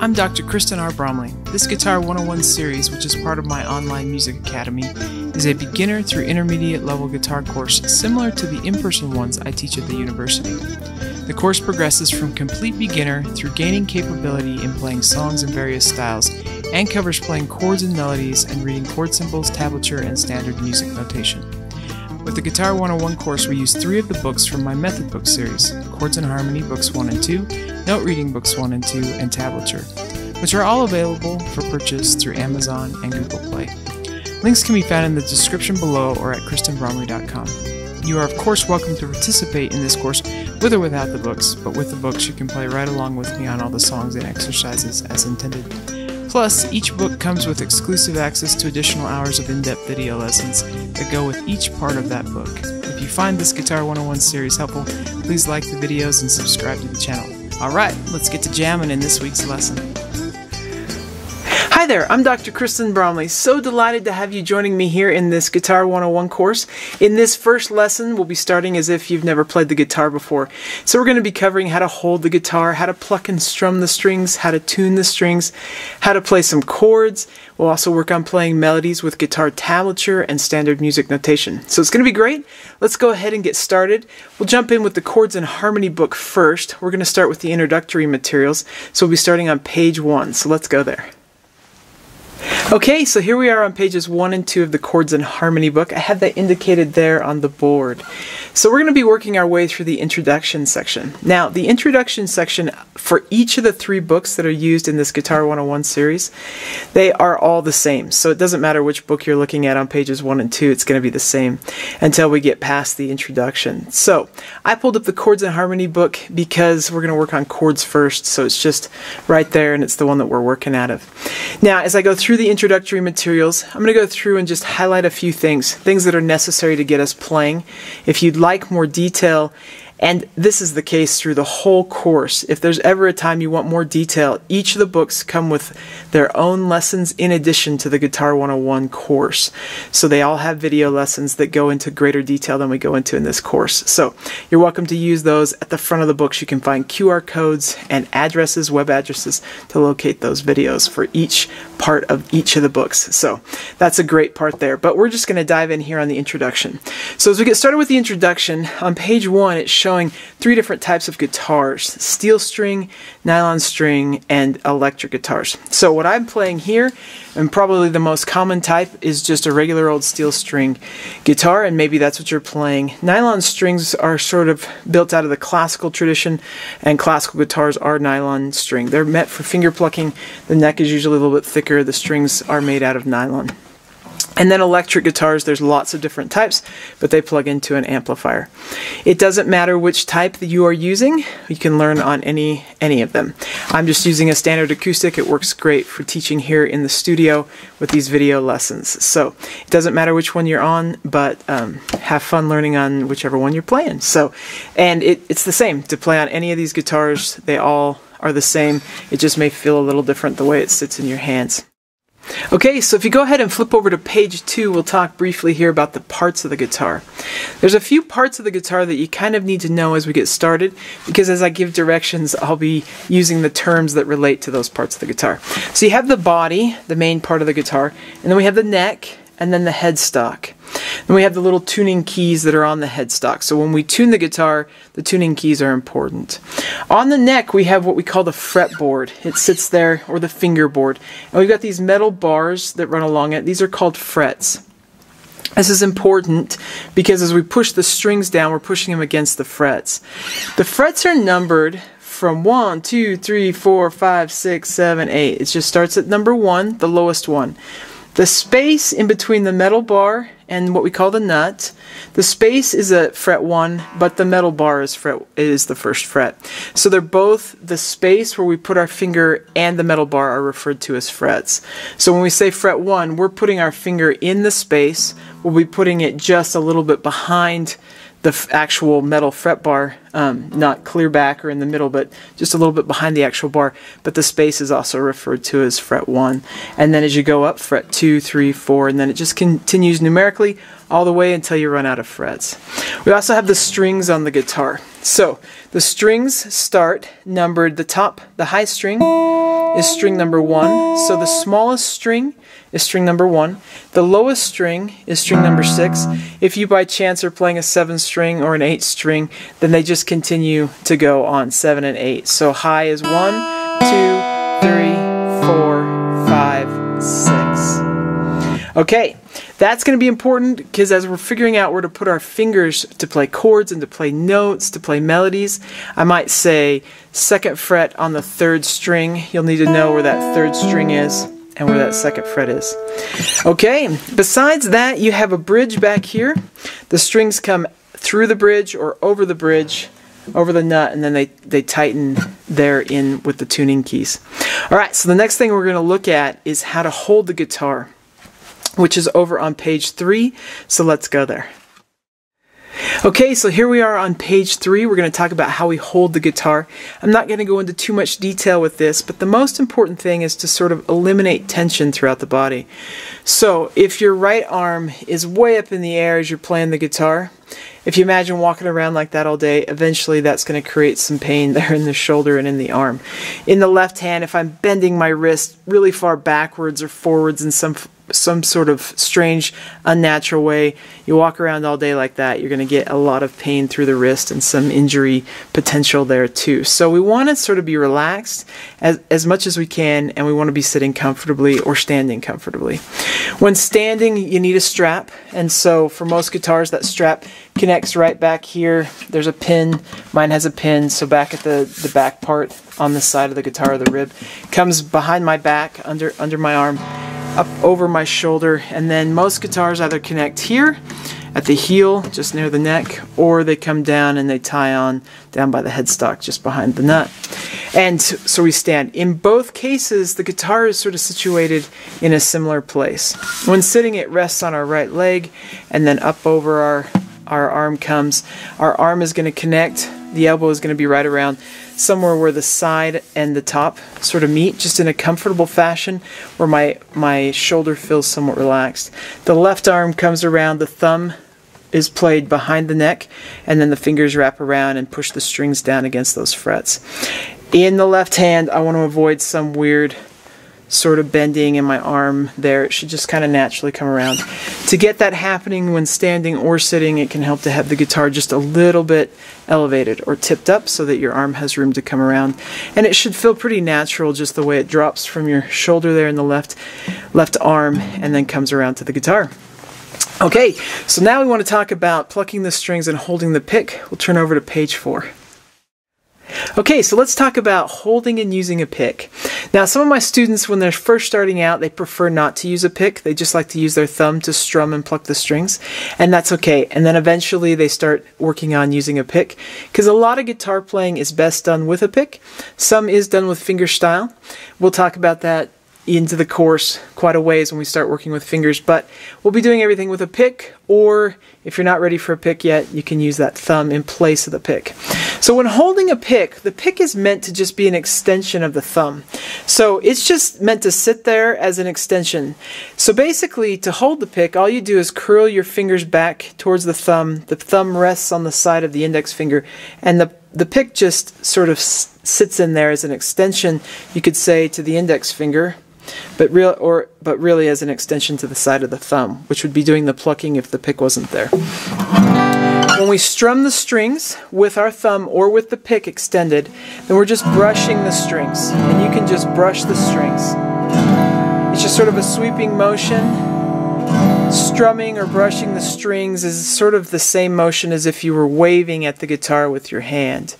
I'm Dr. Kristen R. Bromley. This Guitar 101 series, which is part of my online music academy, is a beginner through intermediate level guitar course similar to the in person ones I teach at the university. The course progresses from complete beginner through gaining capability in playing songs in various styles and covers playing chords and melodies and reading chord symbols, tablature, and standard music notation. With the Guitar 101 course, we use three of the books from my Method Book series Chords and Harmony Books 1 and 2, Note Reading Books 1 and 2, and Tablature, which are all available for purchase through Amazon and Google Play. Links can be found in the description below or at kristenbromley.com. You are, of course, welcome to participate in this course with or without the books, but with the books, you can play right along with me on all the songs and exercises as intended. Plus, each book comes with exclusive access to additional hours of in depth video lessons that go with each part of that book. If you find this Guitar 101 series helpful, please like the videos and subscribe to the channel. Alright, let's get to jamming in this week's lesson. Hi there, I'm Dr. Kristen Bromley. So delighted to have you joining me here in this Guitar 101 course. In this first lesson, we'll be starting as if you've never played the guitar before. So we're going to be covering how to hold the guitar, how to pluck and strum the strings, how to tune the strings, how to play some chords. We'll also work on playing melodies with guitar tablature and standard music notation. So it's going to be great. Let's go ahead and get started. We'll jump in with the Chords and Harmony book first. We're going to start with the introductory materials. So we'll be starting on page one. So let's go there. Okay, so here we are on pages 1 and 2 of the Chords and Harmony book. I have that indicated there on the board. So we're going to be working our way through the introduction section. Now, the introduction section for each of the three books that are used in this Guitar 101 series, they are all the same. So it doesn't matter which book you're looking at on pages 1 and 2, it's going to be the same until we get past the introduction. So I pulled up the Chords and Harmony book because we're going to work on chords first, so it's just right there and it's the one that we're working out of. Now, as I go through the introductory materials, I'm going to go through and just highlight a few things, things that are necessary to get us playing. If you'd like more detail and this is the case through the whole course. If there's ever a time you want more detail, each of the books come with their own lessons in addition to the Guitar 101 course. So they all have video lessons that go into greater detail than we go into in this course. So you're welcome to use those. At the front of the books, you can find QR codes and addresses, web addresses, to locate those videos for each part of each of the books. So that's a great part there. But we're just going to dive in here on the introduction. So as we get started with the introduction, on page one, it shows showing three different types of guitars steel string, nylon string, and electric guitars. So, what I'm playing here, and probably the most common type, is just a regular old steel string guitar, and maybe that's what you're playing. Nylon strings are sort of built out of the classical tradition, and classical guitars are nylon string. They're meant for finger plucking. The neck is usually a little bit thicker, the strings are made out of nylon. And then electric guitars, there's lots of different types, but they plug into an amplifier. It doesn't matter which type that you are using, you can learn on any, any of them. I'm just using a standard acoustic, it works great for teaching here in the studio with these video lessons. So it doesn't matter which one you're on, but um, have fun learning on whichever one you're playing. So, and it, it's the same to play on any of these guitars, they all are the same. It just may feel a little different the way it sits in your hands. Okay, so if you go ahead and flip over to page two, we'll talk briefly here about the parts of the guitar. There's a few parts of the guitar that you kind of need to know as we get started, because as I give directions, I'll be using the terms that relate to those parts of the guitar. So you have the body, the main part of the guitar, and then we have the neck, and then the headstock. Then we have the little tuning keys that are on the headstock. So when we tune the guitar, the tuning keys are important. On the neck, we have what we call the fretboard. It sits there, or the fingerboard. And we've got these metal bars that run along it. These are called frets. This is important because as we push the strings down, we're pushing them against the frets. The frets are numbered from 1, 2, 3, 4, 5, 6, 7, 8. It just starts at number 1, the lowest one. The space in between the metal bar and what we call the nut, the space is at fret 1, but the metal bar is fret is the first fret. So they're both the space where we put our finger and the metal bar are referred to as frets. So when we say fret 1, we're putting our finger in the space, we'll be putting it just a little bit behind the actual metal fret bar, um, not clear back or in the middle, but just a little bit behind the actual bar. But the space is also referred to as fret 1. And then as you go up, fret 2, 3, 4, and then it just continues numerically all the way until you run out of frets. We also have the strings on the guitar. So the strings start numbered, the top, the high string is string number one. So the smallest string is string number one. The lowest string is string number six. If you by chance are playing a seven string or an eight string, then they just continue to go on seven and eight. So high is one, two, three, four, five, six. Okay, that's going to be important because as we're figuring out where to put our fingers to play chords and to play notes, to play melodies, I might say second fret on the third string. You'll need to know where that third string is and where that second fret is. Okay, besides that, you have a bridge back here. The strings come through the bridge or over the bridge, over the nut, and then they, they tighten there in with the tuning keys. All right, so the next thing we're going to look at is how to hold the guitar, which is over on page three. So let's go there. Okay, so here we are on page three. We're going to talk about how we hold the guitar. I'm not going to go into too much detail with this, but the most important thing is to sort of eliminate tension throughout the body. So if your right arm is way up in the air as you're playing the guitar, if you imagine walking around like that all day, eventually that's going to create some pain there in the shoulder and in the arm. In the left hand, if I'm bending my wrist really far backwards or forwards in some some sort of strange, unnatural way, you walk around all day like that, you're going to get a lot of pain through the wrist and some injury potential there too. So we want to sort of be relaxed as, as much as we can, and we want to be sitting comfortably or standing comfortably. When standing, you need a strap, and so for most guitars, that strap connects right back here. There's a pin. Mine has a pin, so back at the, the back part on the side of the guitar, the rib, comes behind my back, under, under my arm up over my shoulder and then most guitars either connect here at the heel just near the neck or they come down and they tie on down by the headstock just behind the nut. And so we stand. In both cases the guitar is sort of situated in a similar place. When sitting it rests on our right leg and then up over our our arm comes. Our arm is going to connect. The elbow is going to be right around somewhere where the side and the top sort of meet, just in a comfortable fashion where my, my shoulder feels somewhat relaxed. The left arm comes around, the thumb is played behind the neck, and then the fingers wrap around and push the strings down against those frets. In the left hand, I want to avoid some weird sort of bending in my arm there. It should just kind of naturally come around. To get that happening when standing or sitting, it can help to have the guitar just a little bit elevated or tipped up so that your arm has room to come around. And it should feel pretty natural just the way it drops from your shoulder there in the left left arm and then comes around to the guitar. Okay, so now we want to talk about plucking the strings and holding the pick. We'll turn over to page four. Okay, so let's talk about holding and using a pick. Now, some of my students, when they're first starting out, they prefer not to use a pick. They just like to use their thumb to strum and pluck the strings, and that's okay. And then eventually they start working on using a pick, because a lot of guitar playing is best done with a pick. Some is done with fingerstyle. We'll talk about that into the course quite a ways when we start working with fingers, but we'll be doing everything with a pick, or if you're not ready for a pick yet, you can use that thumb in place of the pick. So when holding a pick, the pick is meant to just be an extension of the thumb. So it's just meant to sit there as an extension. So basically, to hold the pick, all you do is curl your fingers back towards the thumb. The thumb rests on the side of the index finger, and the the pick just sort of sits in there as an extension, you could say, to the index finger but real or but really as an extension to the side of the thumb, which would be doing the plucking if the pick wasn't there. When we strum the strings with our thumb or with the pick extended, then we're just brushing the strings. And you can just brush the strings. It's just sort of a sweeping motion. Strumming or brushing the strings is sort of the same motion as if you were waving at the guitar with your hand.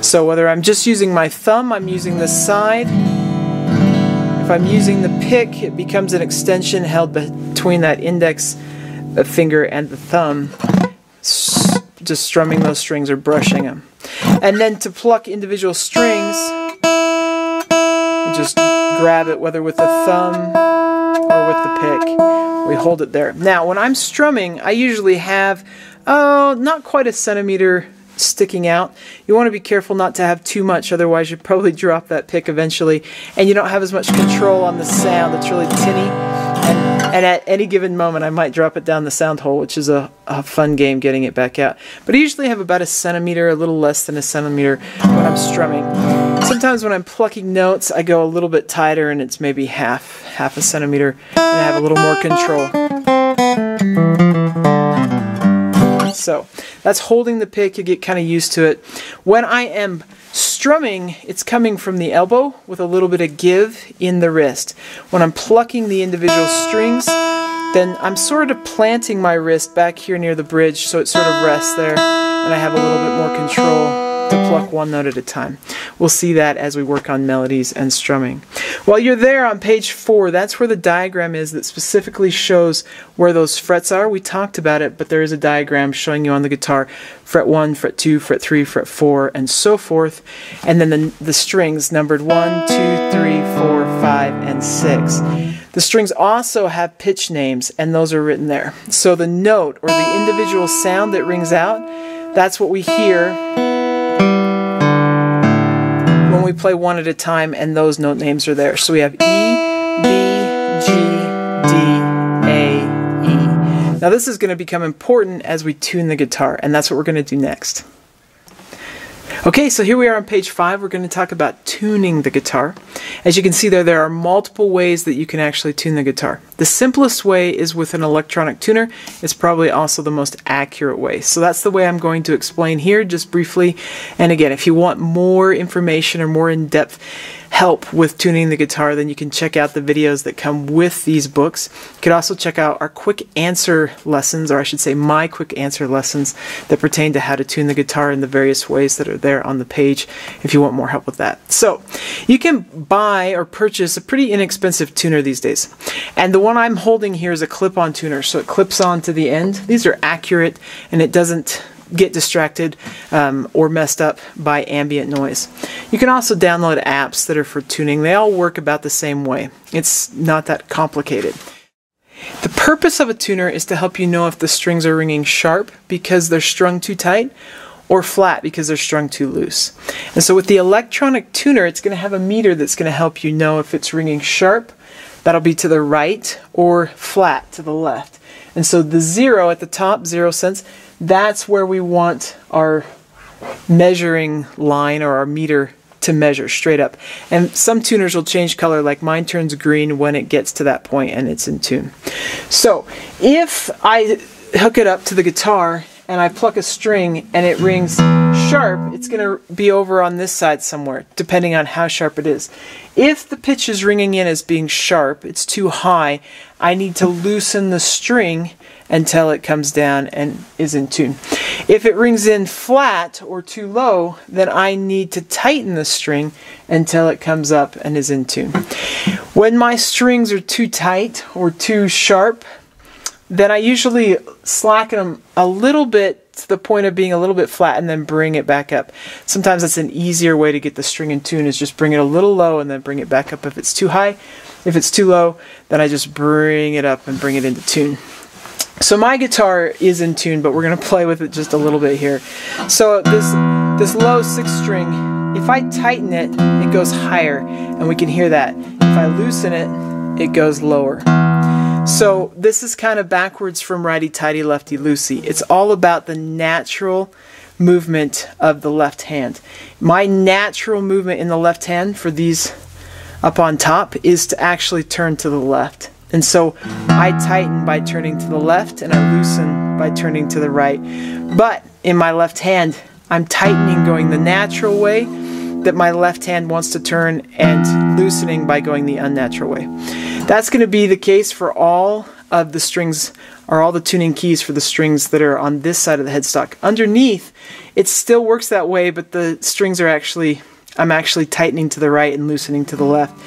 So whether I'm just using my thumb, I'm using the side, I'm using the pick, it becomes an extension held between that index finger and the thumb, just strumming those strings or brushing them. And then to pluck individual strings, just grab it whether with the thumb or with the pick. We hold it there. Now, when I'm strumming, I usually have, oh, not quite a centimeter sticking out. You want to be careful not to have too much, otherwise you probably drop that pick eventually, and you don't have as much control on the sound. It's really tinny, and And at any given moment, I might drop it down the sound hole, which is a, a fun game getting it back out. But I usually have about a centimeter, a little less than a centimeter when I'm strumming. Sometimes when I'm plucking notes, I go a little bit tighter and it's maybe half, half a centimeter, and I have a little more control. So that's holding the pick, you get kind of used to it. When I am strumming, it's coming from the elbow with a little bit of give in the wrist. When I'm plucking the individual strings, then I'm sort of planting my wrist back here near the bridge so it sort of rests there and I have a little bit more control to pluck one note at a time. We'll see that as we work on melodies and strumming. While you're there on page four, that's where the diagram is that specifically shows where those frets are. We talked about it, but there is a diagram showing you on the guitar fret 1, fret 2, fret 3, fret 4, and so forth. And then the, the strings numbered 1, 2, 3, 4, 5, and 6. The strings also have pitch names, and those are written there. So the note, or the individual sound that rings out, that's what we hear when we mm-hmm. play one at a time and those note names are there. So we have E, B, G, D, A, E. Now this is going to become important as we tune the guitar and that's what we're going to do next. Okay, so here we are on page five. We're going to talk about tuning the guitar. As you can see there, there are multiple ways that you can actually tune the guitar. The simplest way is with an electronic tuner. It's probably also the most accurate way. So that's the way I'm going to explain here just briefly. And again, if you want more information or more in-depth help with tuning the guitar, then you can check out the videos that come with these books. You could also check out our quick answer lessons, or I should say my quick answer lessons that pertain to how to tune the guitar in the various ways that are there on the page if you want more help with that. So you can buy or purchase a pretty inexpensive tuner these days. And the one I'm holding here is a clip-on tuner, so it clips on to the end. These are accurate and it doesn't get distracted um, or messed up by ambient noise. You can also download apps that are for tuning. They all work about the same way. It's not that complicated. The purpose of a tuner is to help you know if the strings are ringing sharp because they're strung too tight or flat because they're strung too loose. And so with the electronic tuner, it's going to have a meter that's going to help you know if it's ringing sharp, that'll be to the right, or flat to the left. And so the zero at the top, zero cents, that's where we want our measuring line or our meter to measure straight up. And some tuners will change color, like mine turns green when it gets to that point and it's in tune. So if I hook it up to the guitar and I pluck a string and it rings sharp, it's going to be over on this side somewhere, depending on how sharp it is. If the pitch is ringing in as being sharp, it's too high, I need to loosen the string until it comes down and is in tune. If it rings in flat or too low, then I need to tighten the string until it comes up and is in tune. When my strings are too tight or too sharp, then I usually slacken them a little bit to the point of being a little bit flat and then bring it back up. Sometimes that's an easier way to get the string in tune is just bring it a little low and then bring it back up if it's too high. If it's too low, then I just bring it up and bring it into tune. So my guitar is in tune, but we're going to play with it just a little bit here. So this, this low sixth string, if I tighten it, it goes higher, and we can hear that. If I loosen it, it goes lower. So this is kind of backwards from righty-tighty, lefty-loosey. It's all about the natural movement of the left hand. My natural movement in the left hand for these up on top is to actually turn to the left. And so I tighten by turning to the left and I loosen by turning to the right. But in my left hand, I'm tightening going the natural way that my left hand wants to turn and loosening by going the unnatural way. That's going to be the case for all of the strings or all the tuning keys for the strings that are on this side of the headstock. Underneath, it still works that way, but the strings are actually I'm actually tightening to the right and loosening to the left.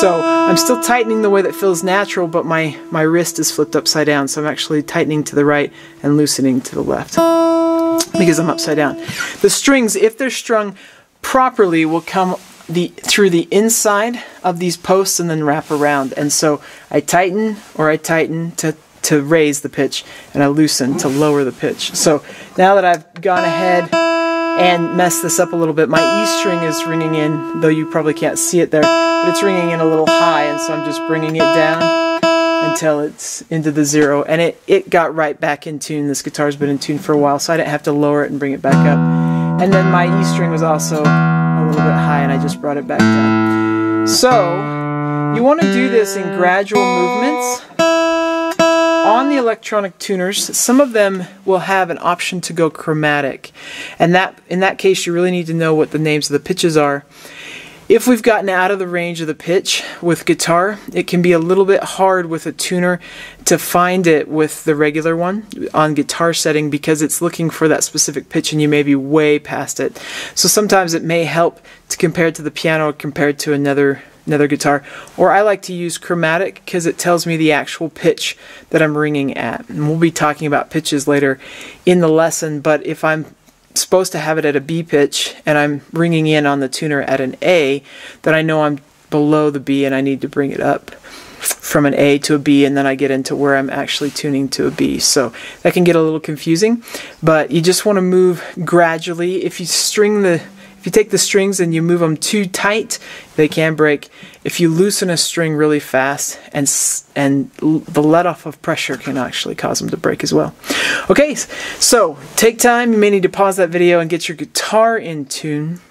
So I'm still tightening the way that feels natural, but my, my wrist is flipped upside down. So I'm actually tightening to the right and loosening to the left because I'm upside down. The strings, if they're strung properly, will come the through the inside of these posts and then wrap around. And so I tighten or I tighten to to raise the pitch and I loosen to lower the pitch. So now that I've gone ahead and mess this up a little bit. My E string is ringing in, though you probably can't see it there, but it's ringing in a little high, and so I'm just bringing it down until it's into the zero. And it, it got right back in tune. This guitar's been in tune for a while, so I didn't have to lower it and bring it back up. And then my E string was also a little bit high, and I just brought it back down. So, you want to do this in gradual movements. On the electronic tuners, some of them will have an option to go chromatic. And that in that case you really need to know what the names of the pitches are. If we've gotten out of the range of the pitch with guitar, it can be a little bit hard with a tuner to find it with the regular one on guitar setting because it's looking for that specific pitch and you may be way past it. So sometimes it may help to compare to the piano compared to another another guitar. Or I like to use chromatic because it tells me the actual pitch that I'm ringing at. And we'll be talking about pitches later in the lesson, but if I'm supposed to have it at a B pitch and I'm ringing in on the tuner at an A, then I know I'm below the B and I need to bring it up from an A to a B and then I get into where I'm actually tuning to a B. So that can get a little confusing, but you just want to move gradually. If you string the if you take the strings and you move them too tight, they can break. If you loosen a string really fast and and the let off of pressure can actually cause them to break as well. Okay, so take time. You may need to pause that video and get your guitar in tune.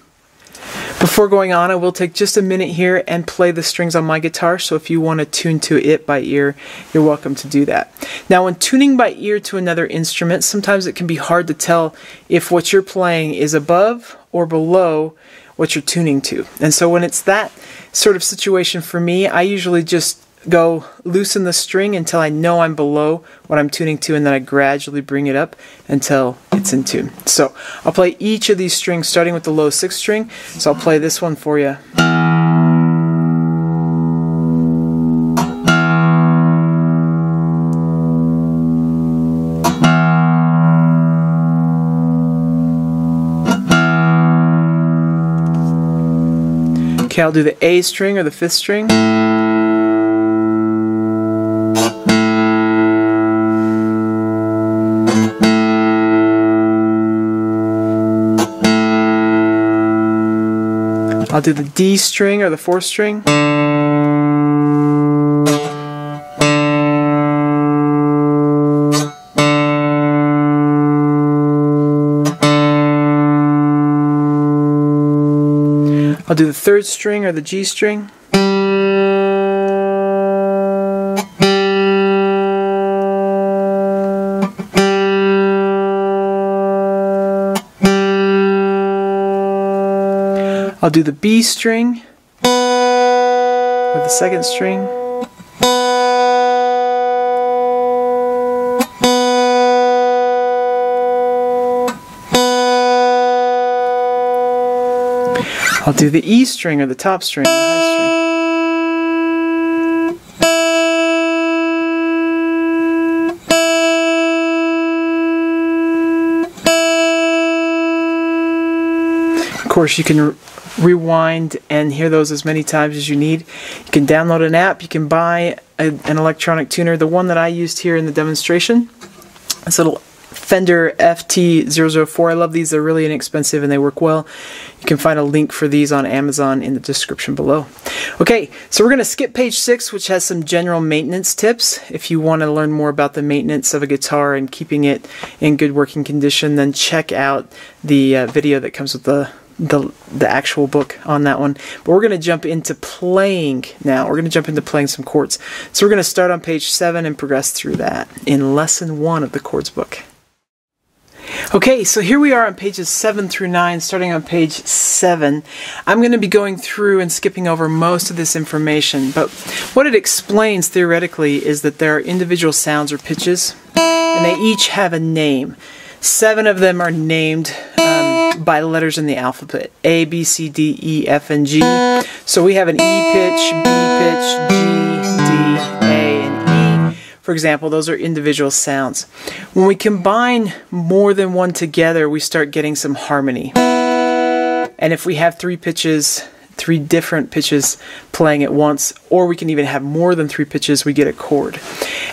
Before going on, I will take just a minute here and play the strings on my guitar, so if you want to tune to it by ear, you're welcome to do that. Now, when tuning by ear to another instrument, sometimes it can be hard to tell if what you're playing is above or below what you're tuning to. And so when it's that sort of situation for me, I usually just go loosen the string until I know I'm below what I'm tuning to and then I gradually bring it up until it's in tune. So I'll play each of these strings starting with the low sixth string. So I'll play this one for you. Okay, I'll do the A string or the fifth string. I'll do the D string or the fourth string. I'll do the third string or the G string. I'll do the B string or the second string. I'll do the E string or the top string, the high string. Of course, you can rewind and hear those as many times as you need. You can download an app, you can buy a, an electronic tuner. The one that I used here in the demonstration, this little Fender FT004. I love these, they're really inexpensive and they work well. You can find a link for these on Amazon in the description below. Okay, so we're going to skip page 6, which has some general maintenance tips. If you want to learn more about the maintenance of a guitar and keeping it in good working condition, then check out the uh, video that comes with the the the actual book on that one. But we're going to jump into playing now. We're going to jump into playing some chords. So we're going to start on page 7 and progress through that in lesson 1 of the chords book. Okay, so here we are on pages 7 through 9, starting on page 7. I'm going to be going through and skipping over most of this information, but what it explains theoretically is that there are individual sounds or pitches, and they each have a name. Seven of them are named um, by the letters in the alphabet A, B, C, D, E, F, and G. So we have an E pitch, B pitch, G, D, A, and E. For example, those are individual sounds. When we combine more than one together, we start getting some harmony. And if we have three pitches, three different pitches playing at once, or we can even have more than three pitches, we get a chord.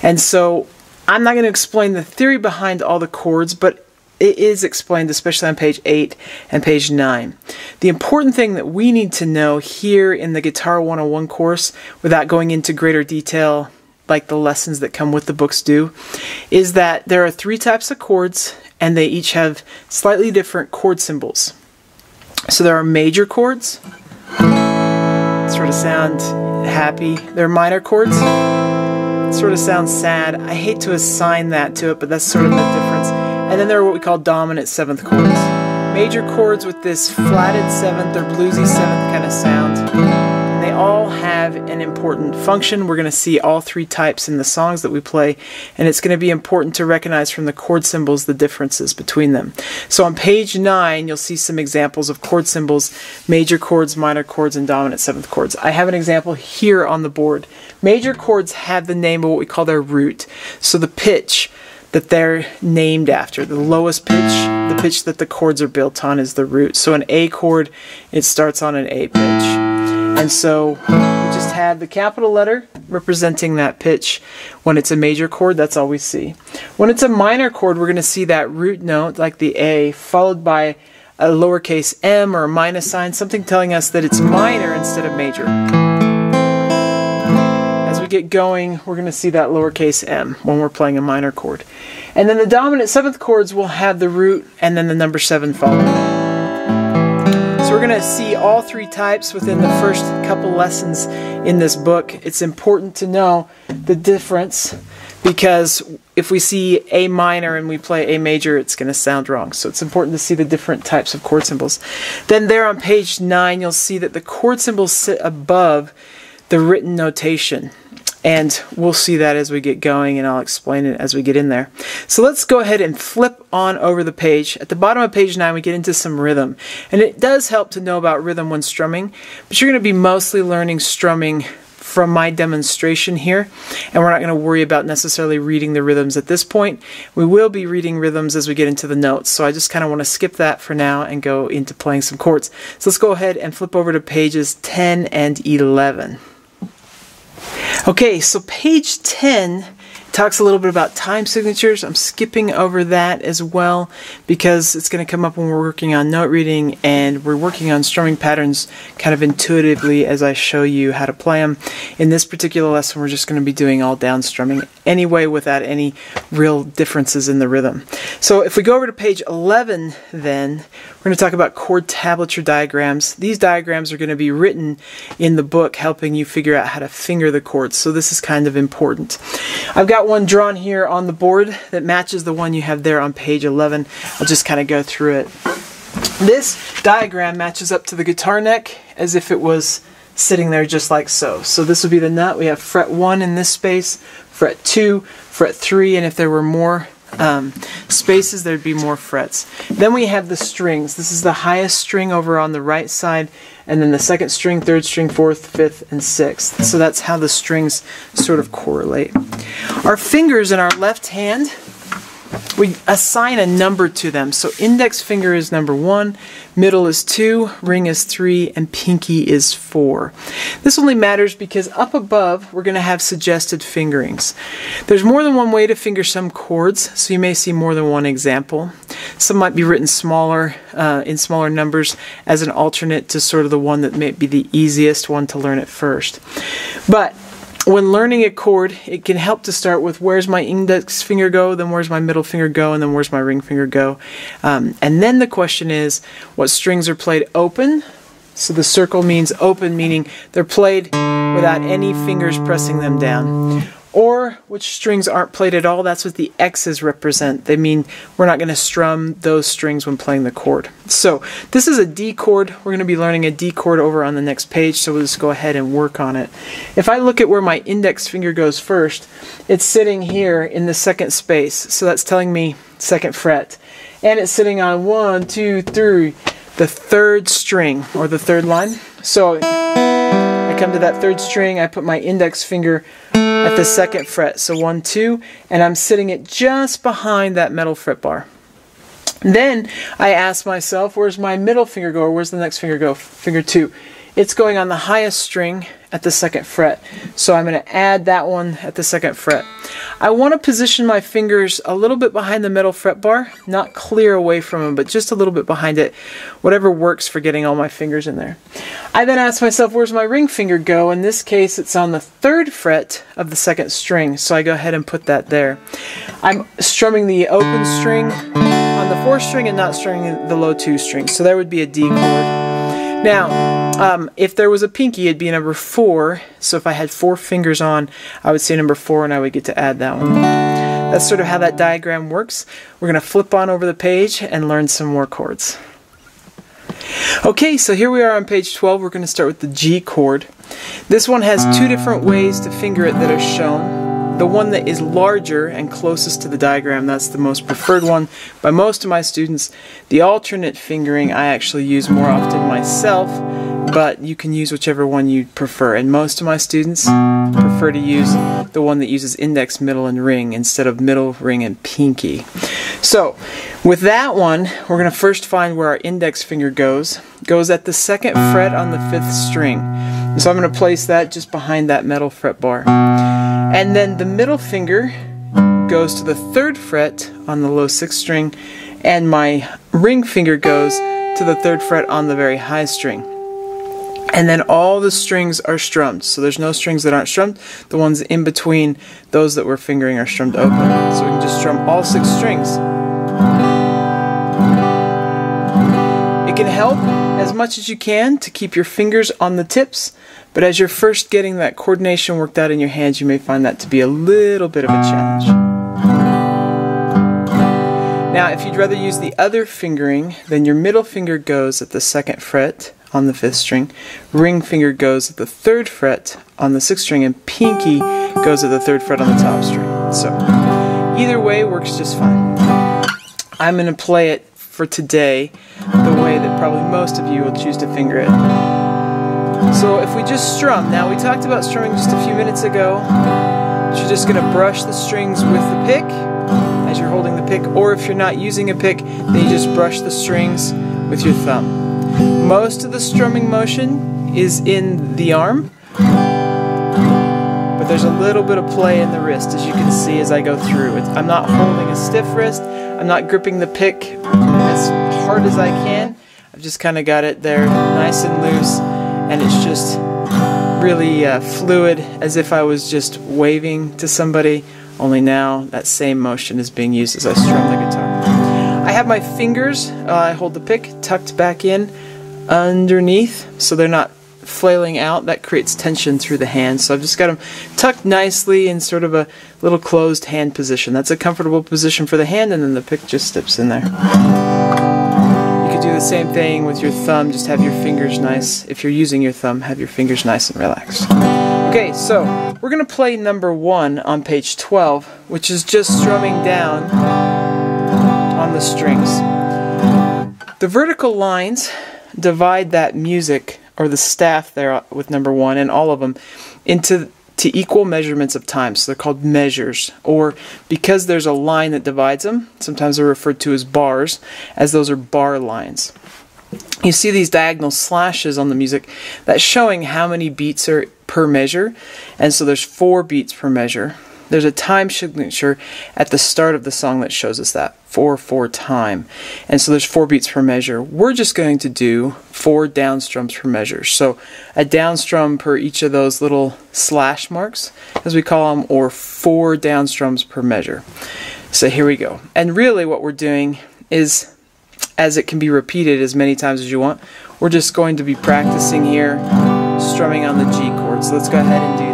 And so I'm not going to explain the theory behind all the chords, but it is explained, especially on page 8 and page 9. The important thing that we need to know here in the Guitar 101 course, without going into greater detail like the lessons that come with the books do, is that there are three types of chords and they each have slightly different chord symbols. So there are major chords, sort of sound happy. There are minor chords, sort of sound sad. I hate to assign that to it, but that's sort of the difference. And then there are what we call dominant seventh chords. Major chords with this flatted seventh or bluesy seventh kind of sound They all have an important function. We're going to see all three types in the songs that we play, and it's going to be important to recognize from the chord symbols the differences between them. So on page 9, you'll see some examples of chord symbols, major chords, minor chords, and dominant seventh chords. I have an example here on the board. Major chords have the name of what we call their root. So the pitch that they're named after. The lowest pitch, the pitch that the chords are built on is the root. So an A chord, it starts on an A pitch. And so we just had the capital letter representing that pitch. When it's a major chord, that's all we see. When it's a minor chord, we're going to see that root note, like the A, followed by a lowercase m or a minus sign, something telling us that it's minor instead of major. We get going, we're going to see that lowercase m when we're playing a minor chord. And then the dominant seventh chords will have the root and then the number 7 following so we're going to see all three types within the first couple lessons in this book. It's important to know the difference because if we see A minor and we play A major, it's going to sound wrong. So it's important to see the different types of chord symbols. Then there on page 9, you'll see that the chord symbols sit above the written notation. And we'll see that as we get going, and I'll explain it as we get in there. So let's go ahead and flip on over the page. At the bottom of page 9, we get into some rhythm. And it does help to know about rhythm when strumming, but you're going to be mostly learning strumming from my demonstration here, and we're not going to worry about necessarily reading the rhythms at this point. We will be reading rhythms as we get into the notes, so I just kind of want to skip that for now and go into playing some chords. So let's go ahead and flip over to pages 10 and 11. Okay, so page 10 talks a little bit about time signatures. I'm skipping over that as well because it's going to come up when we're working on note reading and we're working on strumming patterns kind of intuitively as I show you how to play them. In this particular lesson, we're just going to be doing all down strumming anyway without any real differences in the rhythm. So if we go over to page 11 then, we're going to talk about chord tablature diagrams. These diagrams are going to be written in the book helping you figure out how to finger the chords. So this is kind of important. I've got one drawn here on the board that matches the one you have there on page 11. I'll just kind of go through it. This diagram matches up to the guitar neck as if it was sitting there just like so. So this would be the nut. We have fret 1 in this space, fret 2, fret 3, and if there were more um, spaces, there'd be more frets. Then we have the strings. This is the highest string over on the right side, and then the second string, third string, fourth, fifth, and sixth. So that's how the strings sort of correlate. Our fingers in our left hand we assign a number to them. So index finger is number one, middle is two, ring is three, and pinky is four. This only matters because up above we're going to have suggested fingerings. There's more than one way to finger some chords, so you may see more than one example. Some might be written smaller, uh, in smaller numbers as an alternate to sort of the one that may be the easiest one to learn at first. But when learning a chord, it can help to start with where's my index finger go, then where's my middle finger go, and then where's my ring finger go. Um, and then the question is, what strings are played open? So the circle means open, meaning they're played without any fingers pressing them down or which strings aren't played at all. That's what the X's represent. They mean we're not going to strum those strings when playing the chord. So this is a D chord. We're going to be learning a D chord over on the next page, so we'll just go ahead and work on it. If I look at where my index finger goes first, it's sitting here in the second space, so that's telling me second fret. And it's sitting on one, two, three, the third string, or the third line. So I come to that third string, I put my index finger at the second fret. So one, two, and I'm sitting it just behind that metal fret bar. Then I ask myself, where's my middle finger go, or where's the next finger go? Finger two. It's going on the highest string at the second fret. So I'm going to add that one at the second fret. I want to position my fingers a little bit behind the middle fret bar, not clear away from them, but just a little bit behind it, whatever works for getting all my fingers in there. I then ask myself, where's my ring finger go? In this case, it's on the third fret of the second string, so I go ahead and put that there. I'm strumming the open string on the fourth string and not strumming the low two string, so there would be a D chord. Now, um, if there was a pinky, it'd be number four. So if I had four fingers on, I would say number four and I would get to add that one. That's sort of how that diagram works. We're going to flip on over the page and learn some more chords. Okay, so here we are on page 12. We're going to start with the G chord. This one has two different ways to finger it that are shown. The one that is larger and closest to the diagram, that's the most preferred one by most of my students. The alternate fingering I actually use more often myself, but you can use whichever one you prefer. And most of my students prefer to use the one that uses index, middle, and ring instead of middle, ring, and pinky. So, with that one, we're going to first find where our index finger goes. It goes at the second fret on the fifth string. So I'm going to place that just behind that metal fret bar. And then the middle finger goes to the third fret on the low sixth string, and my ring finger goes to the third fret on the very high string. And then all the strings are strummed. So there's no strings that aren't strummed. The ones in between those that we're fingering are strummed open. So we can just strum all six strings. It can help as much as you can to keep your fingers on the tips but as you're first getting that coordination worked out in your hands, you may find that to be a little bit of a challenge. Now, if you'd rather use the other fingering, then your middle finger goes at the second fret on the fifth string, ring finger goes at the third fret on the sixth string, and pinky goes at the third fret on the top string. So, either way works just fine. I'm going to play it for today the way that probably most of you will choose to finger it. So if we just strum, now we talked about strumming just a few minutes ago. You're just going to brush the strings with the pick as you're holding the pick, or if you're not using a pick, then you just brush the strings with your thumb. Most of the strumming motion is in the arm, but there's a little bit of play in the wrist as you can see as I go through. I'm not holding a stiff wrist, I'm not gripping the pick as hard as I can. I've just kind of got it there nice and loose and it's just really uh, fluid as if I was just waving to somebody only now that same motion is being used as I strum the guitar. I have my fingers, uh, I hold the pick tucked back in underneath so they're not flailing out. That creates tension through the hand. So I've just got them tucked nicely in sort of a little closed hand position. That's a comfortable position for the hand and then the pick just steps in there You could do the same thing with your thumb, just have your fingers nice. If you're using your thumb, have your fingers nice and relaxed. Okay, so we're going to play number one on page 12, which is just strumming down on the strings. The vertical lines divide that music, or the staff there with number one, and all of them, into to equal measurements of time. So they're called measures. Or because there's a line that divides them, sometimes they're referred to as bars, as those are bar lines. You see these diagonal slashes on the music that's showing how many beats are per measure. And so there's four beats per measure. There's a time signature at the start of the song that shows us that 4 4 time. And so there's four beats per measure. We're just going to do four down strums per measure. So a down strum per each of those little slash marks, as we call them, or four down strums per measure. So here we go. And really what we're doing is, as it can be repeated as many times as you want, we're just going to be practicing here, strumming on the G chord. So let's go ahead and do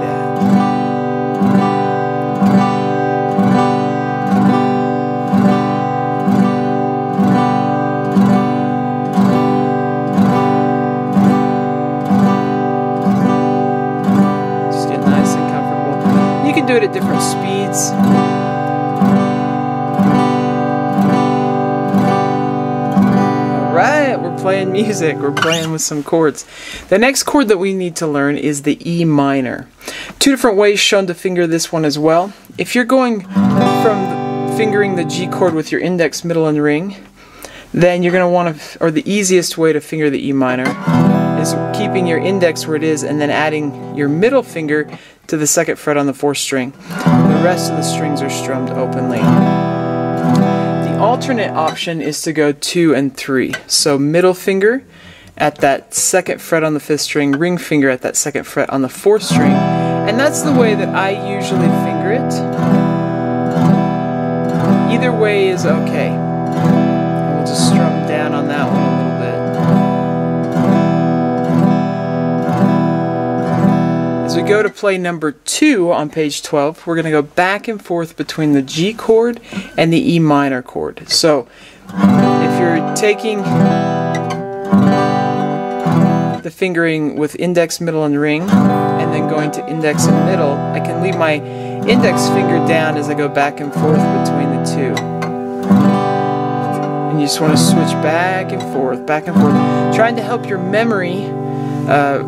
playing music. We're playing with some chords. The next chord that we need to learn is the E minor. Two different ways shown to finger this one as well. If you're going from fingering the G chord with your index, middle, and ring, then you're going to want to, or the easiest way to finger the E minor is keeping your index where it is and then adding your middle finger to the second fret on the fourth string. The rest of the strings are strummed openly. Alternate option is to go two and three. So middle finger at that second fret on the fifth string, ring finger at that second fret on the fourth string. And that's the way that I usually finger it. Either way is okay. we'll just strum down on that one go to play number two on page 12, we're going to go back and forth between the G chord and the E minor chord. So if you're taking the fingering with index, middle, and ring, and then going to index and middle, I can leave my index finger down as I go back and forth between the two. And you just want to switch back and forth, back and forth, trying to help your memory, uh,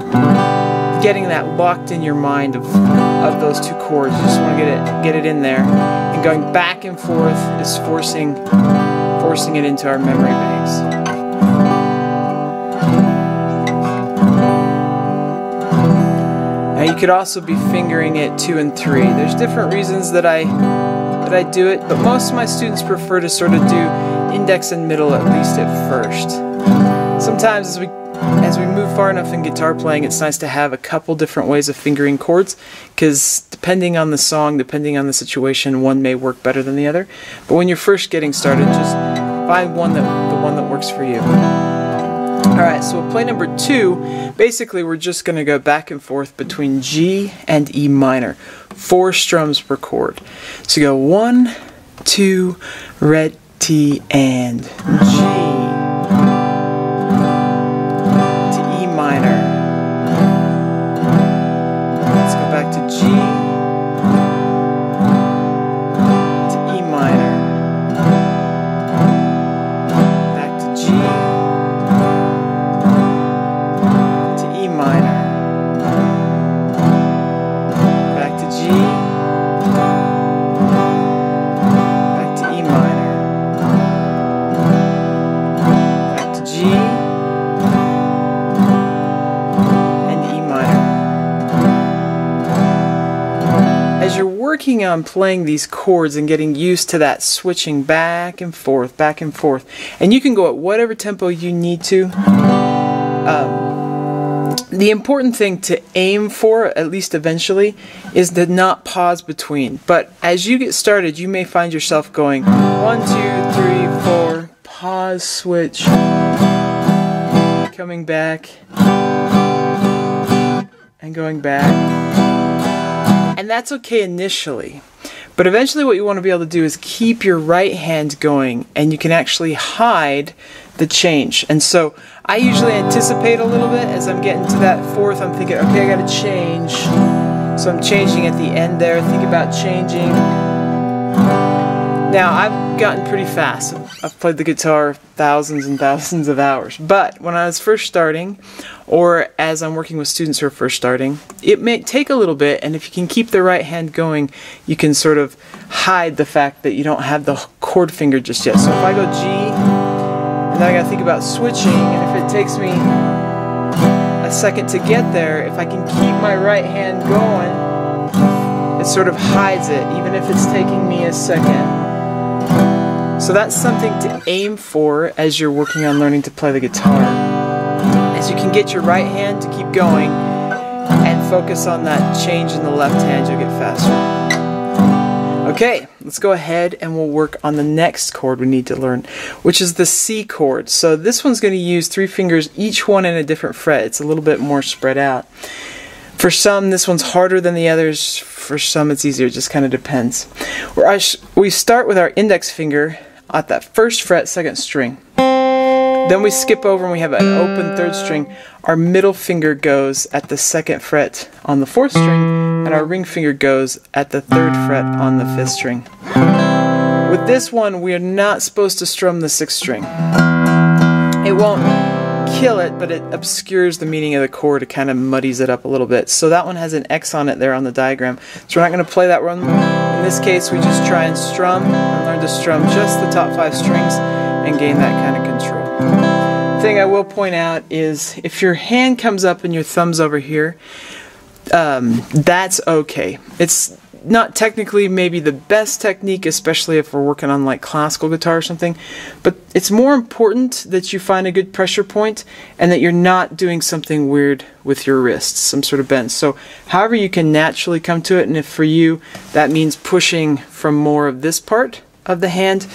getting that locked in your mind of, of those two chords. You just want to get it, get it in there. And going back and forth is forcing, forcing it into our memory banks. you could also be fingering it two and three. There's different reasons that I that I do it, but most of my students prefer to sort of do index and middle at least at first. Sometimes as we as we move far enough in guitar playing, it's nice to have a couple different ways of fingering chords because depending on the song, depending on the situation, one may work better than the other. But when you're first getting started, just find one that the one that works for you. Alright, so play number two. Basically, we're just going to go back and forth between G and E minor. Four strums per chord. So go one, two, red, T, and G. working on playing these chords and getting used to that switching back and forth, back and forth. And you can go at whatever tempo you need to. Um, the important thing to aim for, at least eventually, is to not pause between. But as you get started, you may find yourself going one, two, three, four, pause, switch, coming back, and going back. And that's okay initially. But eventually what you want to be able to do is keep your right hand going and you can actually hide the change. And so I usually anticipate a little bit as I'm getting to that fourth. I'm thinking, okay, I got to change. So I'm changing at the end there. Think about changing. Now, I've gotten pretty fast. I've played the guitar thousands and thousands of hours. But when I was first starting, or as I'm working with students who are first starting, it may take a little bit, and if you can keep the right hand going, you can sort of hide the fact that you don't have the chord finger just yet. So if I go G, and then I gotta think about switching, and if it takes me a second to get there, if I can keep my right hand going, it sort of hides it, even if it's taking me a second. So that's something to aim for as you're working on learning to play the guitar. As you can get your right hand to keep going and focus on that change in the left hand, you'll get faster. Okay, let's go ahead and we'll work on the next chord we need to learn, which is the C chord. So this one's going to use three fingers, each one in a different fret. It's a little bit more spread out. For some, this one's harder than the others. For some, it's easier. It just kind of depends. we start with our index finger at that first fret, second string. Then we skip over and we have an open third string. Our middle finger goes at the second fret on the fourth string, and our ring finger goes at the third fret on the fifth string. With this one, we are not supposed to strum the sixth string. It won't kill it, but it obscures the meaning of the chord. It kind of muddies it up a little bit. So that one has an X on it there on the diagram. So we're not going to play that one. In this case, we just try and strum and learn to strum just the top five strings and gain that kind of control. thing I will point out is if your hand comes up and your thumb's over here, um, that's okay. It's not technically maybe the best technique, especially if we're working on like classical guitar or something, but it's more important that you find a good pressure point and that you're not doing something weird with your wrists, some sort of bend. So however you can naturally come to it, and if for you that means pushing from more of this part of the hand,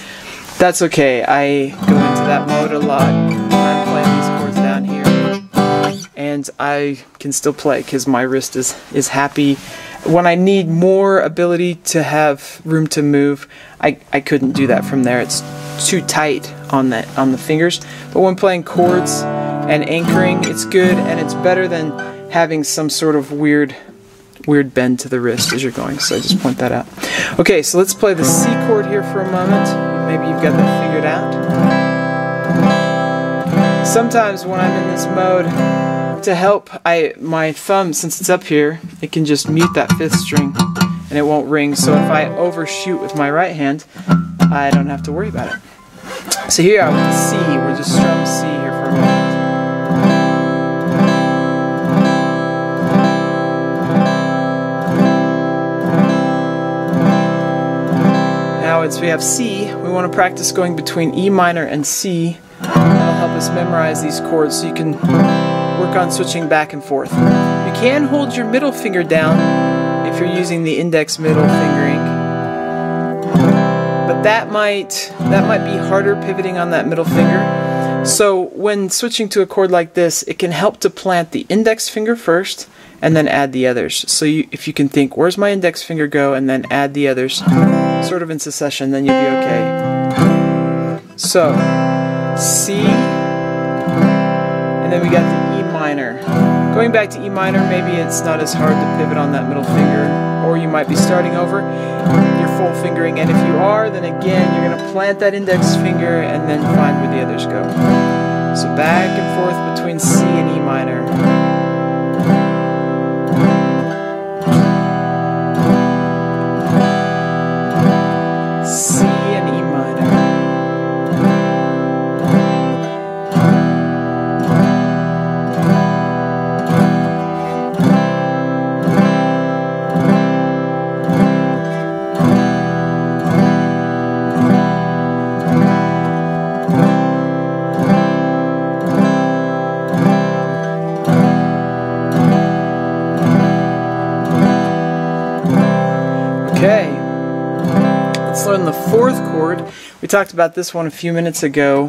that's okay. I go into that mode a lot I'm playing these chords down here, and I can still play because my wrist is, is happy when I need more ability to have room to move, I, I couldn't do that from there. It's too tight on that on the fingers. But when playing chords and anchoring, it's good and it's better than having some sort of weird weird bend to the wrist as you're going. So I just point that out. Okay, so let's play the C chord here for a moment. Maybe you've got that figured out. Sometimes when I'm in this mode, to help, I my thumb, since it's up here, it can just mute that fifth string and it won't ring. So if I overshoot with my right hand, I don't have to worry about it. So here the C, we're just strum C here for a moment. Now it's we have C, we want to practice going between E minor and C. That'll help us memorize these chords so you can work on switching back and forth. You can hold your middle finger down if you're using the index middle fingering. But that might that might be harder pivoting on that middle finger. So when switching to a chord like this, it can help to plant the index finger first and then add the others. So you, if you can think, where's my index finger go, and then add the others, sort of in succession, then you'll be okay. So, C, and then we got the minor. Going back to E minor, maybe it's not as hard to pivot on that middle finger, or you might be starting over your full fingering, and if you are, then again, you're going to plant that index finger and then find where the others go. So back and forth between C and E minor. Talked about this one a few minutes ago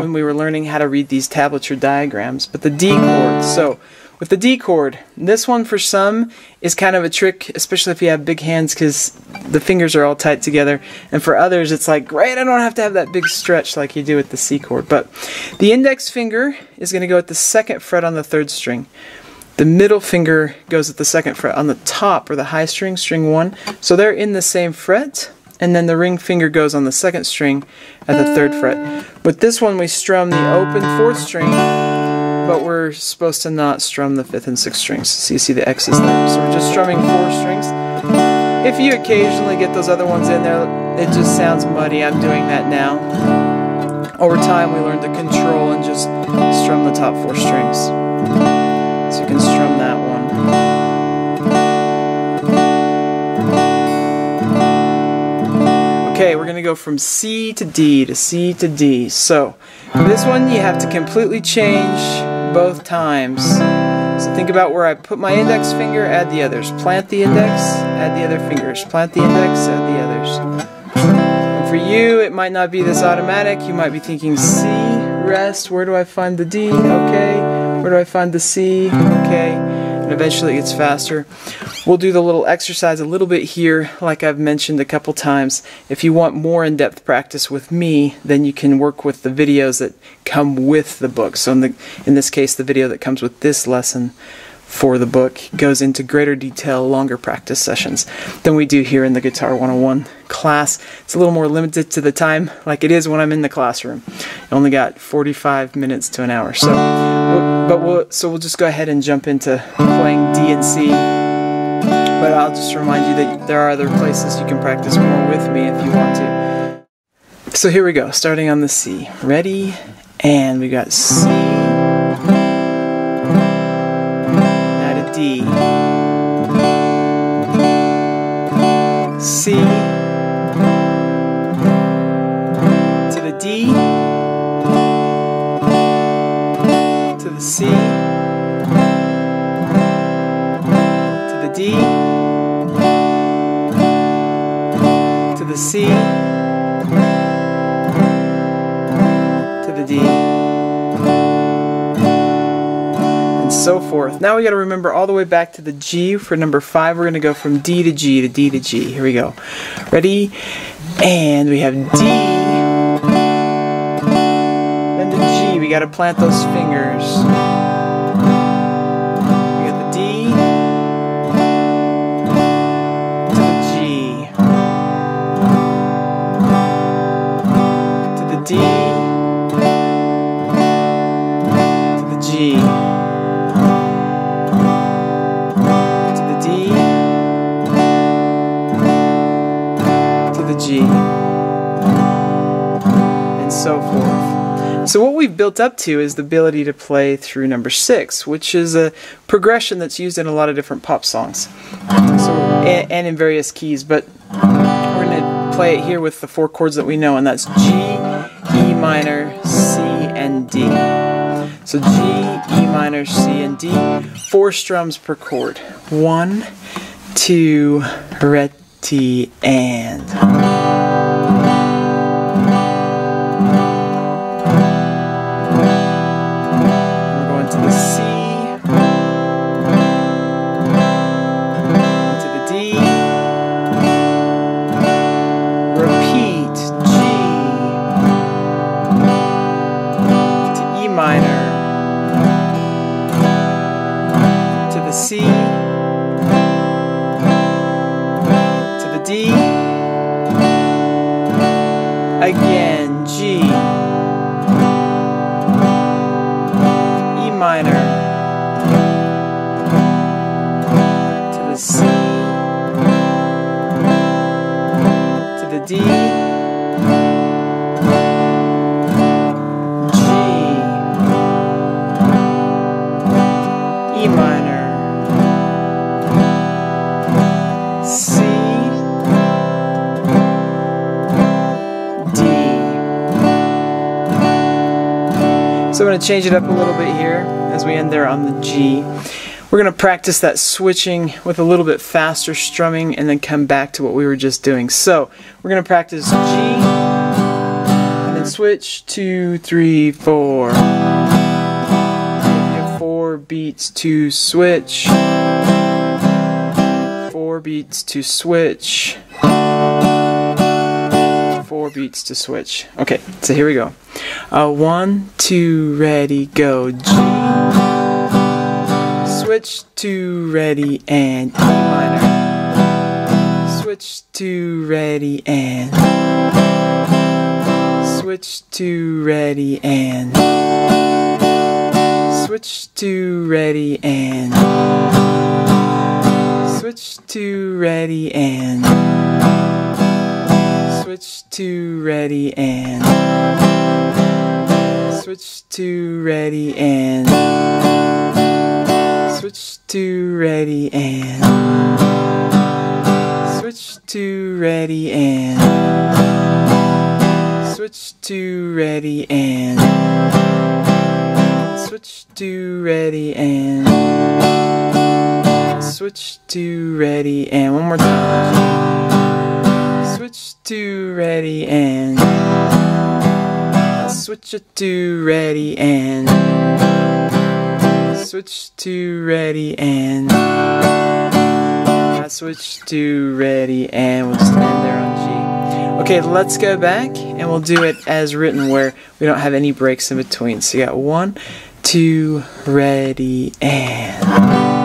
when we were learning how to read these tablature diagrams, but the D chord. So with the D chord, this one for some is kind of a trick, especially if you have big hands because the fingers are all tight together. And for others, it's like, great, I don't have to have that big stretch like you do with the C chord. But the index finger is going to go at the second fret on the third string. The middle finger goes at the second fret on the top or the high string, string one. So they're in the same fret and then the ring finger goes on the second string at the third fret. With this one we strum the open fourth string, but we're supposed to not strum the fifth and sixth strings. So you see the X's there. So we're just strumming four strings. If you occasionally get those other ones in there, it just sounds muddy. I'm doing that now. Over time we learn to control and just strum the top four strings. Okay, we're going to go from C to D to C to D. So, this one you have to completely change both times. So think about where I put my index finger, add the others. Plant the index, add the other fingers. Plant the index, add the others. And for you, it might not be this automatic. You might be thinking C, rest, where do I find the D? Okay. Where do I find the C? Okay and eventually it gets faster. We'll do the little exercise a little bit here, like I've mentioned a couple times. If you want more in-depth practice with me, then you can work with the videos that come with the book. So in, the, in this case, the video that comes with this lesson for the book goes into greater detail, longer practice sessions than we do here in the Guitar 101 class. It's a little more limited to the time, like it is when I'm in the classroom. I only got 45 minutes to an hour. So, but we'll so we'll just go ahead and jump into playing D and C. But I'll just remind you that there are other places you can practice more with me if you want to. So here we go, starting on the C. Ready and we got C, now to D, C, so forth. Now we got to remember all the way back to the G for number five. We're to go from D to G to D to G. Here we go. Ready? And we have D. Then the G. We got to plant those fingers. So what we've built up to is the ability to play through number six, which is a progression that's used in a lot of different pop songs. So and, and in various keys, but we're going to play it here with the four chords that we know, and that's G, E minor, C, and D. So G, E minor, C, and D. Four strums per chord. One, two, ready, and. Minor to the C to the D. Again G change it up a little bit here as we end there on the G. We're going to practice that switching with a little bit faster strumming and then come back to what we were just doing. So we're going to practice G and then switch two, three, four. Four beats to switch. Four beats to switch. Four beats to switch. Okay, so here we go. Uh, one, two, ready, go. G. Switch to ready and E minor. Switch to ready and. Switch to ready and. Switch to ready and. Switch to ready and. Switch to ready and. Switch to ready and. Switch to ready and. Switch to ready and. Switch to ready and. Switch to ready and. Switch to ready and. One more time. Switch to ready and. Switch it to ready and. Switch to ready and. Switch to ready and we'll just end there on G. Okay, let's go back and we'll do it as written where we don't have any breaks in between. So you got one, two, ready, and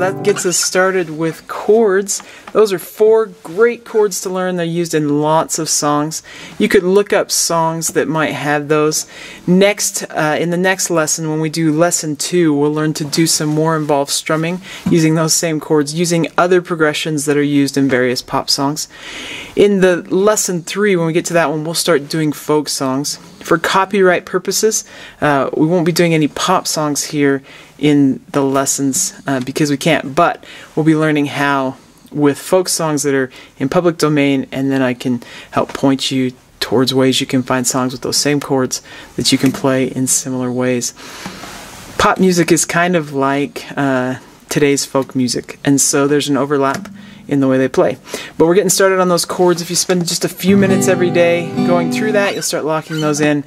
that gets us started with chords. Those are four great chords to learn. They're used in lots of songs. You could look up songs that might have those. Next, uh, in the next lesson, when we do lesson two, we'll learn to do some more involved strumming using those same chords, using other progressions that are used in various pop songs. In the lesson three, when we get to that one, we'll start doing folk songs. For copyright purposes, uh, we won't be doing any pop songs here in the lessons uh, because we can't, but we'll be learning how with folk songs that are in public domain, and then I can help point you towards ways you can find songs with those same chords that you can play in similar ways. Pop music is kind of like uh, today's folk music, and so there's an overlap in the way they play. But we're getting started on those chords. If you spend just a few minutes every day going through that, you'll start locking those in.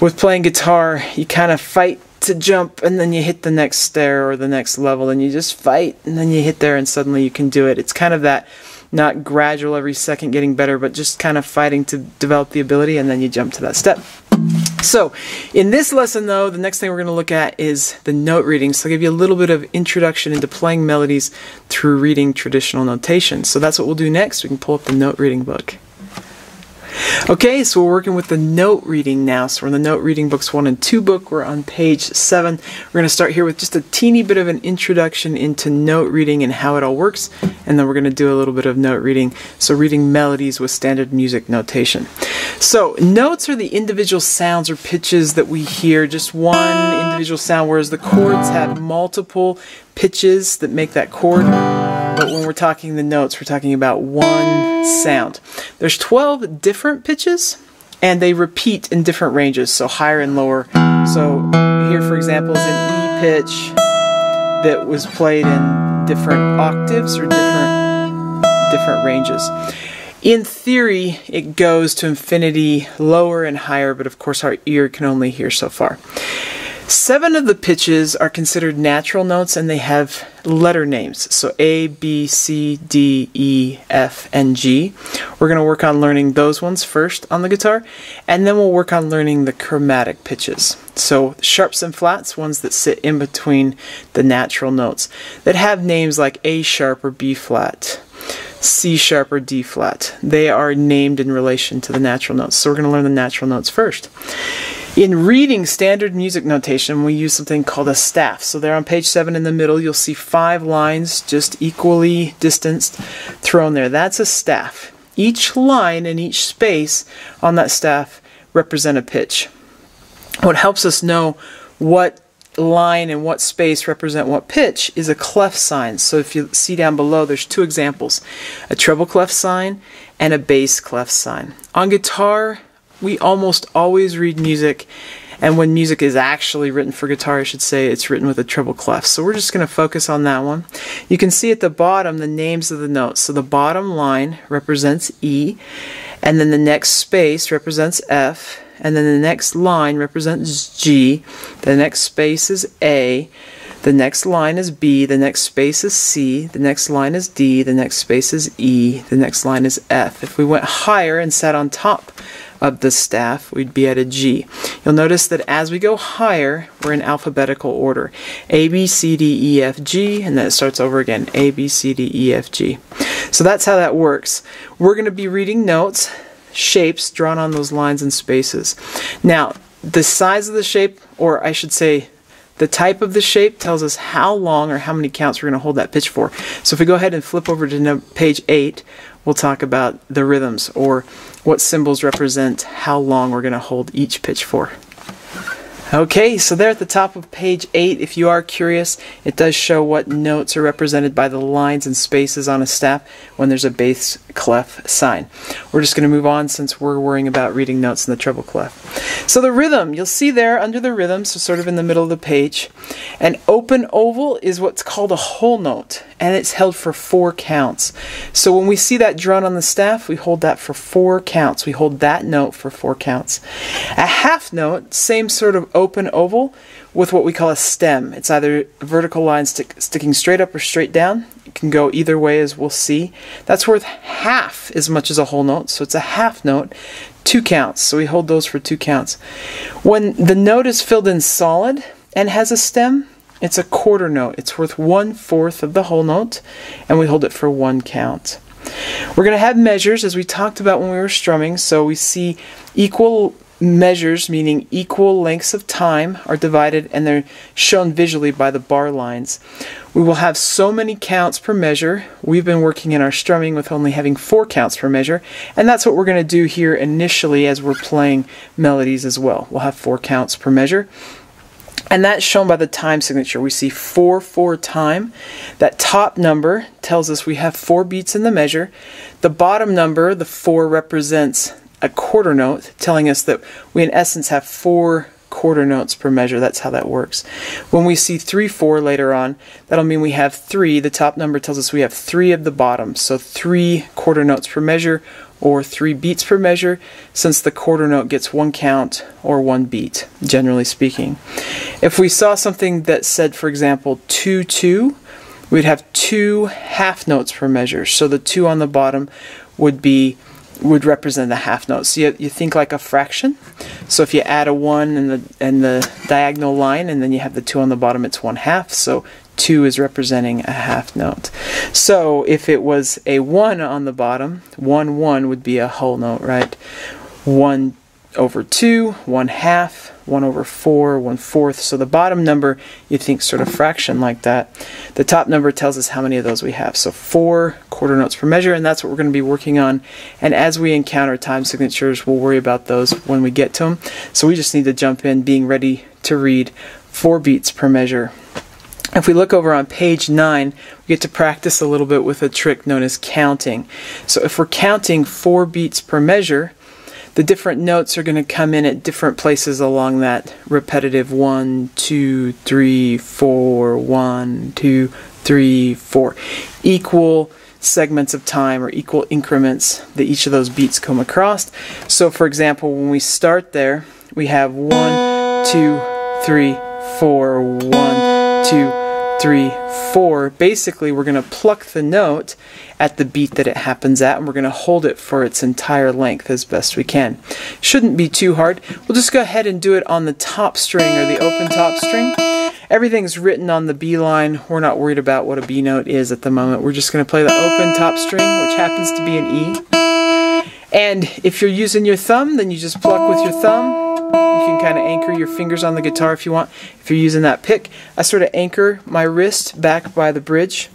With playing guitar, you kind of fight to jump and then you hit the next stair or the next level and you just fight and then you hit there and suddenly you can do it. It's kind of that not gradual every second getting better, but just kind of fighting to develop the ability and then you jump to that step. So, in this lesson though, the next thing we're going to look at is the note reading. So I'll give you a little bit of introduction into playing melodies through reading traditional notation. So that's what we'll do next. We can pull up the note reading book. Okay, so we're working with the note reading now. So we're in the note reading books one and two book. We're on page seven. We're going to start here with just a teeny bit of an introduction into note reading and how it all works. And then we're going to do a little bit of note reading. So reading melodies with standard music notation. So notes are the individual sounds or pitches that we hear, just one individual sound, whereas the chords have multiple pitches that make that chord. But when we're talking the notes, we're talking about one sound. There's 12 different pitches and they repeat in different ranges, so higher and lower. So here, for example, is an E pitch that was played in different octaves or different different ranges. In theory, it goes to infinity lower and higher, but of course our ear can only hear so far. Seven of the pitches are considered natural notes and they have letter names. So A, B, C, D, E, F, and G. We're going to work on learning those ones first on the guitar, and then we'll work on learning the chromatic pitches. So sharps and flats, ones that sit in between the natural notes, that have names like A sharp or B flat. C sharp or D flat. They are named in relation to the natural notes. So we're going to learn the natural notes first. In reading standard music notation, we use something called a staff. So there on page 7 in the middle, you'll see five lines just equally distanced thrown there. That's a staff. Each line and each space on that staff represent a pitch. What helps us know what line and what space represent what pitch is a clef sign. So if you see down below, there's two examples, a treble clef sign and a bass clef sign. On guitar, we almost always read music and when music is actually written for guitar, I should say it's written with a treble clef. So we're just going to focus on that one. You can see at the bottom the names of the notes. So the bottom line represents E, and then the next space represents F, and then the next line represents G, the next space is A, the next line is B, the next space is C, the next line is D, the next space is E, the next line is F. If we went higher and sat on top of the staff, we'd be at a G. You'll notice that as we go higher, we're in alphabetical order. A, B, C, D, E, F, G, and then it starts over again. A, B, C, D, E, F, G. So that's how that works. We're going to be reading notes, shapes drawn on those lines and spaces. Now, the size of the shape, or I should say the type of the shape tells us how long or how many counts we're going to hold that pitch for. So if we go ahead and flip over to page 8, we'll talk about the rhythms or what symbols represent how long we're going to hold each pitch for. Okay, so there at the top of page 8, if you are curious, it does show what notes are represented by the lines and spaces on a staff when there's a bass clef sign. We're just going to move on since we're worrying about reading notes in the treble clef. So the rhythm, you'll see there under the rhythm, so sort of in the middle of the page, an open oval is what's called a whole note, and it's held for four counts. So when we see that drawn on the staff, we hold that for four counts. We hold that note for four counts. A half note, same sort of open oval with what we call a stem. It's either a vertical line stick, sticking straight up or straight down. It can go either way as we'll see. That's worth half as much as a whole note, so it's a half note, two counts. So we hold those for two counts. When the note is filled in solid and has a stem, it's a quarter note. It's worth one fourth of the whole note, and we hold it for one count. We're going to have measures as we talked about when we were strumming, so we see equal measures, meaning equal lengths of time, are divided and they're shown visually by the bar lines. We will have so many counts per measure. We've been working in our strumming with only having four counts per measure, and that's what we're going to do here initially as we're playing melodies as well. We'll have four counts per measure. And that's shown by the time signature. We see 4 4 time. That top number tells us we have four beats in the measure. The bottom number, the 4, represents a quarter note, telling us that we in essence have four quarter notes per measure. That's how that works. When we see 3 4 later on, that'll mean we have 3. The top number tells us we have 3 of the bottom. So 3 quarter notes per measure or 3 beats per measure, since the quarter note gets one count or one beat, generally speaking. If we saw something that said, for example, 2 2, we'd have two half notes per measure. So the 2 on the bottom would be would represent a half note. So you, you think like a fraction. So if you add a 1 and the, in the diagonal line and then you have the 2 on the bottom, it's 1 half. So 2 is representing a half note. So if it was a 1 on the bottom, 1 1 would be a whole note, right? 1 over 2, 1 half, 1 over 4, 1 fourth. So the bottom number, you think sort of fraction like that. The top number tells us how many of those we have. So 4 quarter notes per measure, and that's what we're going to be working on. And as we encounter time signatures, we'll worry about those when we get to them. So we just need to jump in being ready to read 4 beats per measure. If we look over on page 9, we get to practice a little bit with a trick known as counting. So if we're counting 4 beats per measure, the different notes are going to come in at different places along that repetitive one, two, three, four, one, two, three, four. Equal segments of time or equal increments that each of those beats come across. So for example, when we start there, we have one, two, three, four, one, two, three, four. Basically, we're going to pluck the note at the beat that it happens at, and we're going to hold it for its entire length as best we can. Shouldn't be too hard. We'll just go ahead and do it on the top string or the open top string. Everything's written on the B line. We're not worried about what a B note is at the moment. We're just going to play the open top string, which happens to be an E. And if you're using your thumb, then you just pluck with your thumb you can kind of anchor your fingers on the guitar if you want. If you're using that pick, I sort of anchor my wrist back by the bridge.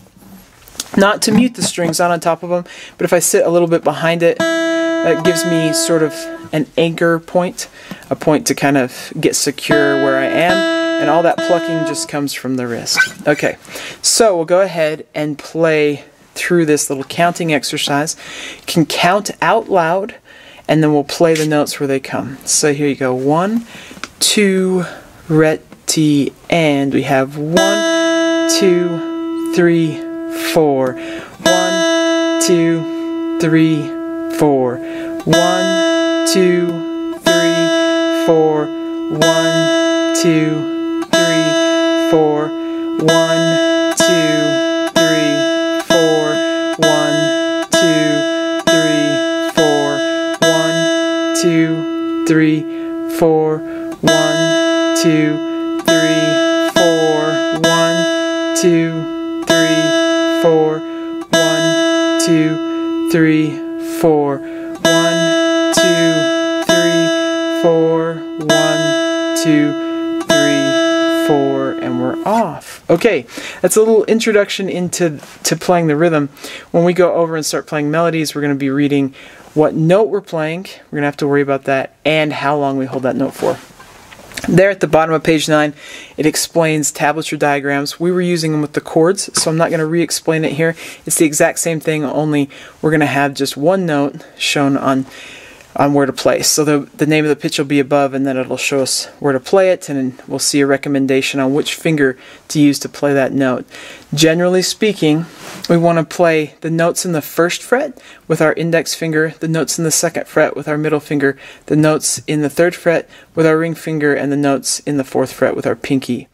Not to mute the strings, not on top of them, but if I sit a little bit behind it, that gives me sort of an anchor point, a point to kind of get secure where I am, and all that plucking just comes from the wrist. Okay, so we'll go ahead and play through this little counting exercise. You can count out loud and then we'll play the notes where they come. So here you go. One, two, reti, and we have one, two, three, four. One, two, three, four. One, two, three, four. One, two, three, four. One, three, four, one, two, three, four, one, two, three, four, one, two, three, four, one, two, three, four, one, two, three, four, and we're off. Okay, that's a little introduction into to playing the rhythm. When we go over and start playing melodies, we're going to be reading what note we're playing, we're going to have to worry about that, and how long we hold that note for. There at the bottom of page 9, it explains tablature diagrams. We were using them with the chords, so I'm not going to re-explain it here. It's the exact same thing, only we're going to have just one note shown on on where to play. So the, the name of the pitch will be above and then it'll show us where to play it and we'll see a recommendation on which finger to use to play that note. Generally speaking, we want to play the notes in the first fret with our index finger, the notes in the second fret with our middle finger, the notes in the third fret with our ring finger, and the notes in the fourth fret with our pinky.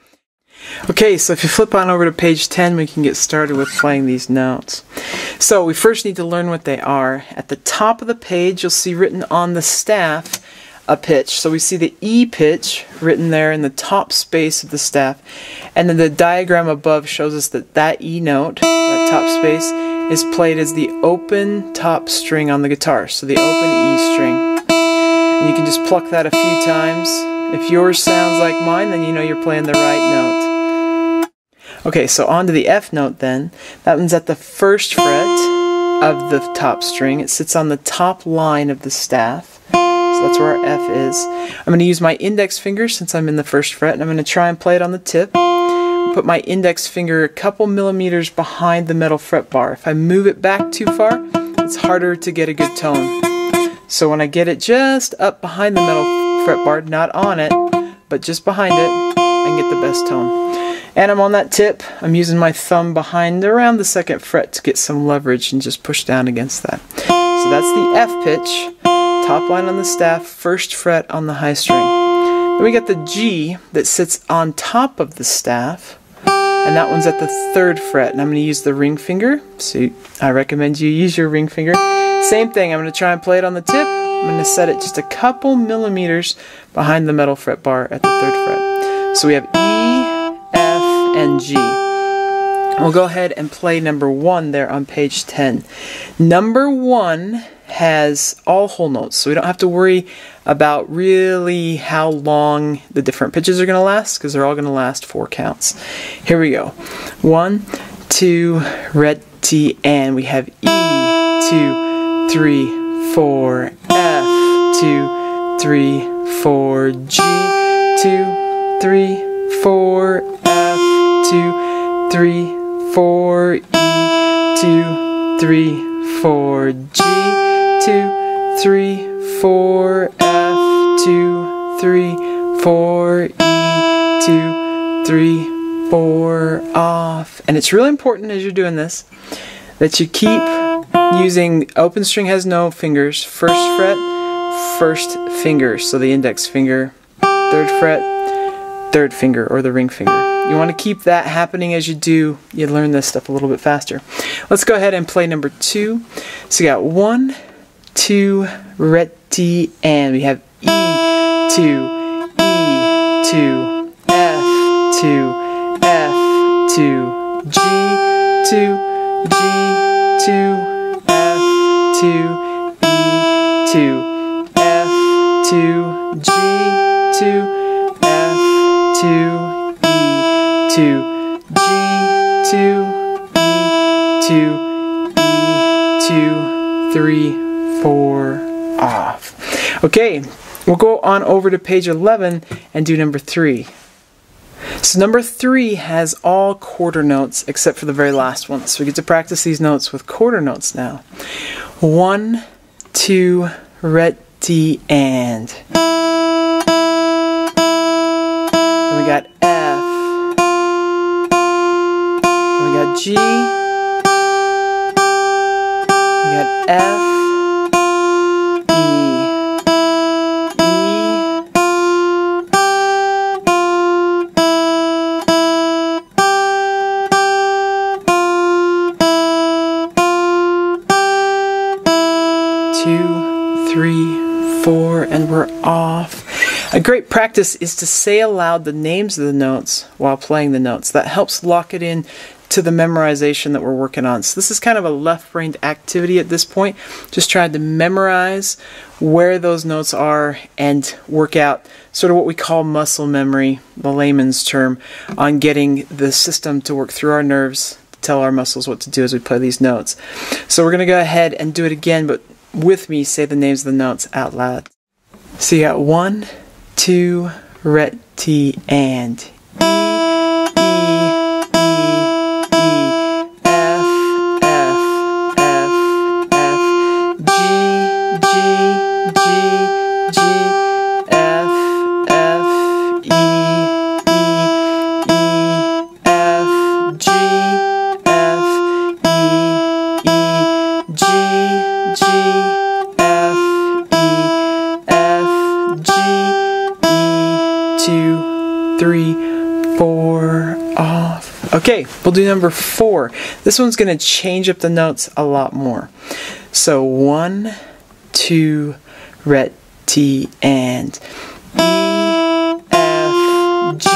Okay, so if you flip on over to page 10, we can get started with playing these notes. So we first need to learn what they are. At the top of the page, you'll see written on the staff a pitch. So we see the E pitch written there in the top space of the staff, and then the diagram above shows us that that E note, that top space, is played as the open top string on the guitar, so the open E string. And you can just pluck that a few times. If yours sounds like mine, then you know you're playing the right note. Okay, so on to the F note then. That one's at the first fret of the top string. It sits on the top line of the staff. So that's where our F is. I'm going to use my index finger since I'm in the first fret, and I'm going to try and play it on the tip. Put my index finger a couple millimeters behind the metal fret bar. If I move it back too far, it's harder to get a good tone. So when I get it just up behind the metal fret bar, not on it, but just behind it, can get the best tone. And I'm on that tip, I'm using my thumb behind around the second fret to get some leverage and just push down against that. So that's the F pitch, top line on the staff, first fret on the high string. Then we got the G that sits on top of the staff, and that one's at the third fret, and I'm going to use the ring finger. So I recommend you use your ring finger. Same thing, I'm going to try and play it on the tip. I'm going to set it just a couple millimeters behind the metal fret bar at the third fret. So we have E, F, and G. We'll go ahead and play number one there on page 10. Number one has all whole notes, so we don't have to worry about really how long the different pitches are going to last, because they're all going to last four counts. Here we go. One, two, red T, and we have E, two, three, four, two, three, four, G, two, three, four, F, two, three, four, E, two, three, four, G, two, three, four, F, two, three, four, E, two, three, four, off. And it's really important as you're doing this that you keep using open string has no fingers, first fret, first finger, so the index finger, third fret, third finger, or the ring finger. You want to keep that happening as you do, you learn this stuff a little bit faster. Let's go ahead and play number two. So you got one, two, retti, and we have E, two, E, two, F, two, F, two, G, two, G, two, F, two, E, two, two, G, two, F, two, E two, G, two, E, two, E, two, three, four, off. Okay, we'll go on over to page 11 and do number three. So number three has all quarter notes except for the very last one. So we get to practice these notes with quarter notes now. One, two, ready, and. Then we got F. Then we got G. We got F. Two, three, and we're off. A great practice is to say aloud the names of the notes while playing the notes. That helps lock it in to the memorization that we're working on. So this is kind of a left-brained activity at this point. Just trying to memorize where those notes are and work out sort of what we call muscle memory, the layman's term, on getting the system to work through our nerves to tell our muscles what to do as we play these notes. So we're going to go ahead and do it again, but with me say the names of the notes out loud. So you got one, two, ret, t, and Okay, we'll do number four. This one's going to change up the notes a lot more. So one, two, ret, T, and E, F, G,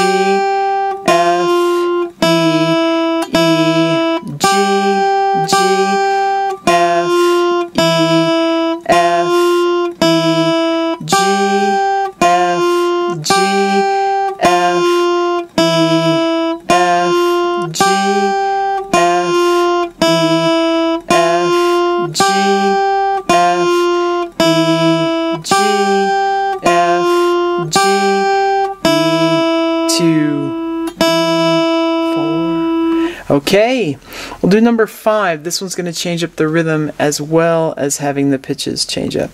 Okay, we'll do number five. This one's going to change up the rhythm as well as having the pitches change up.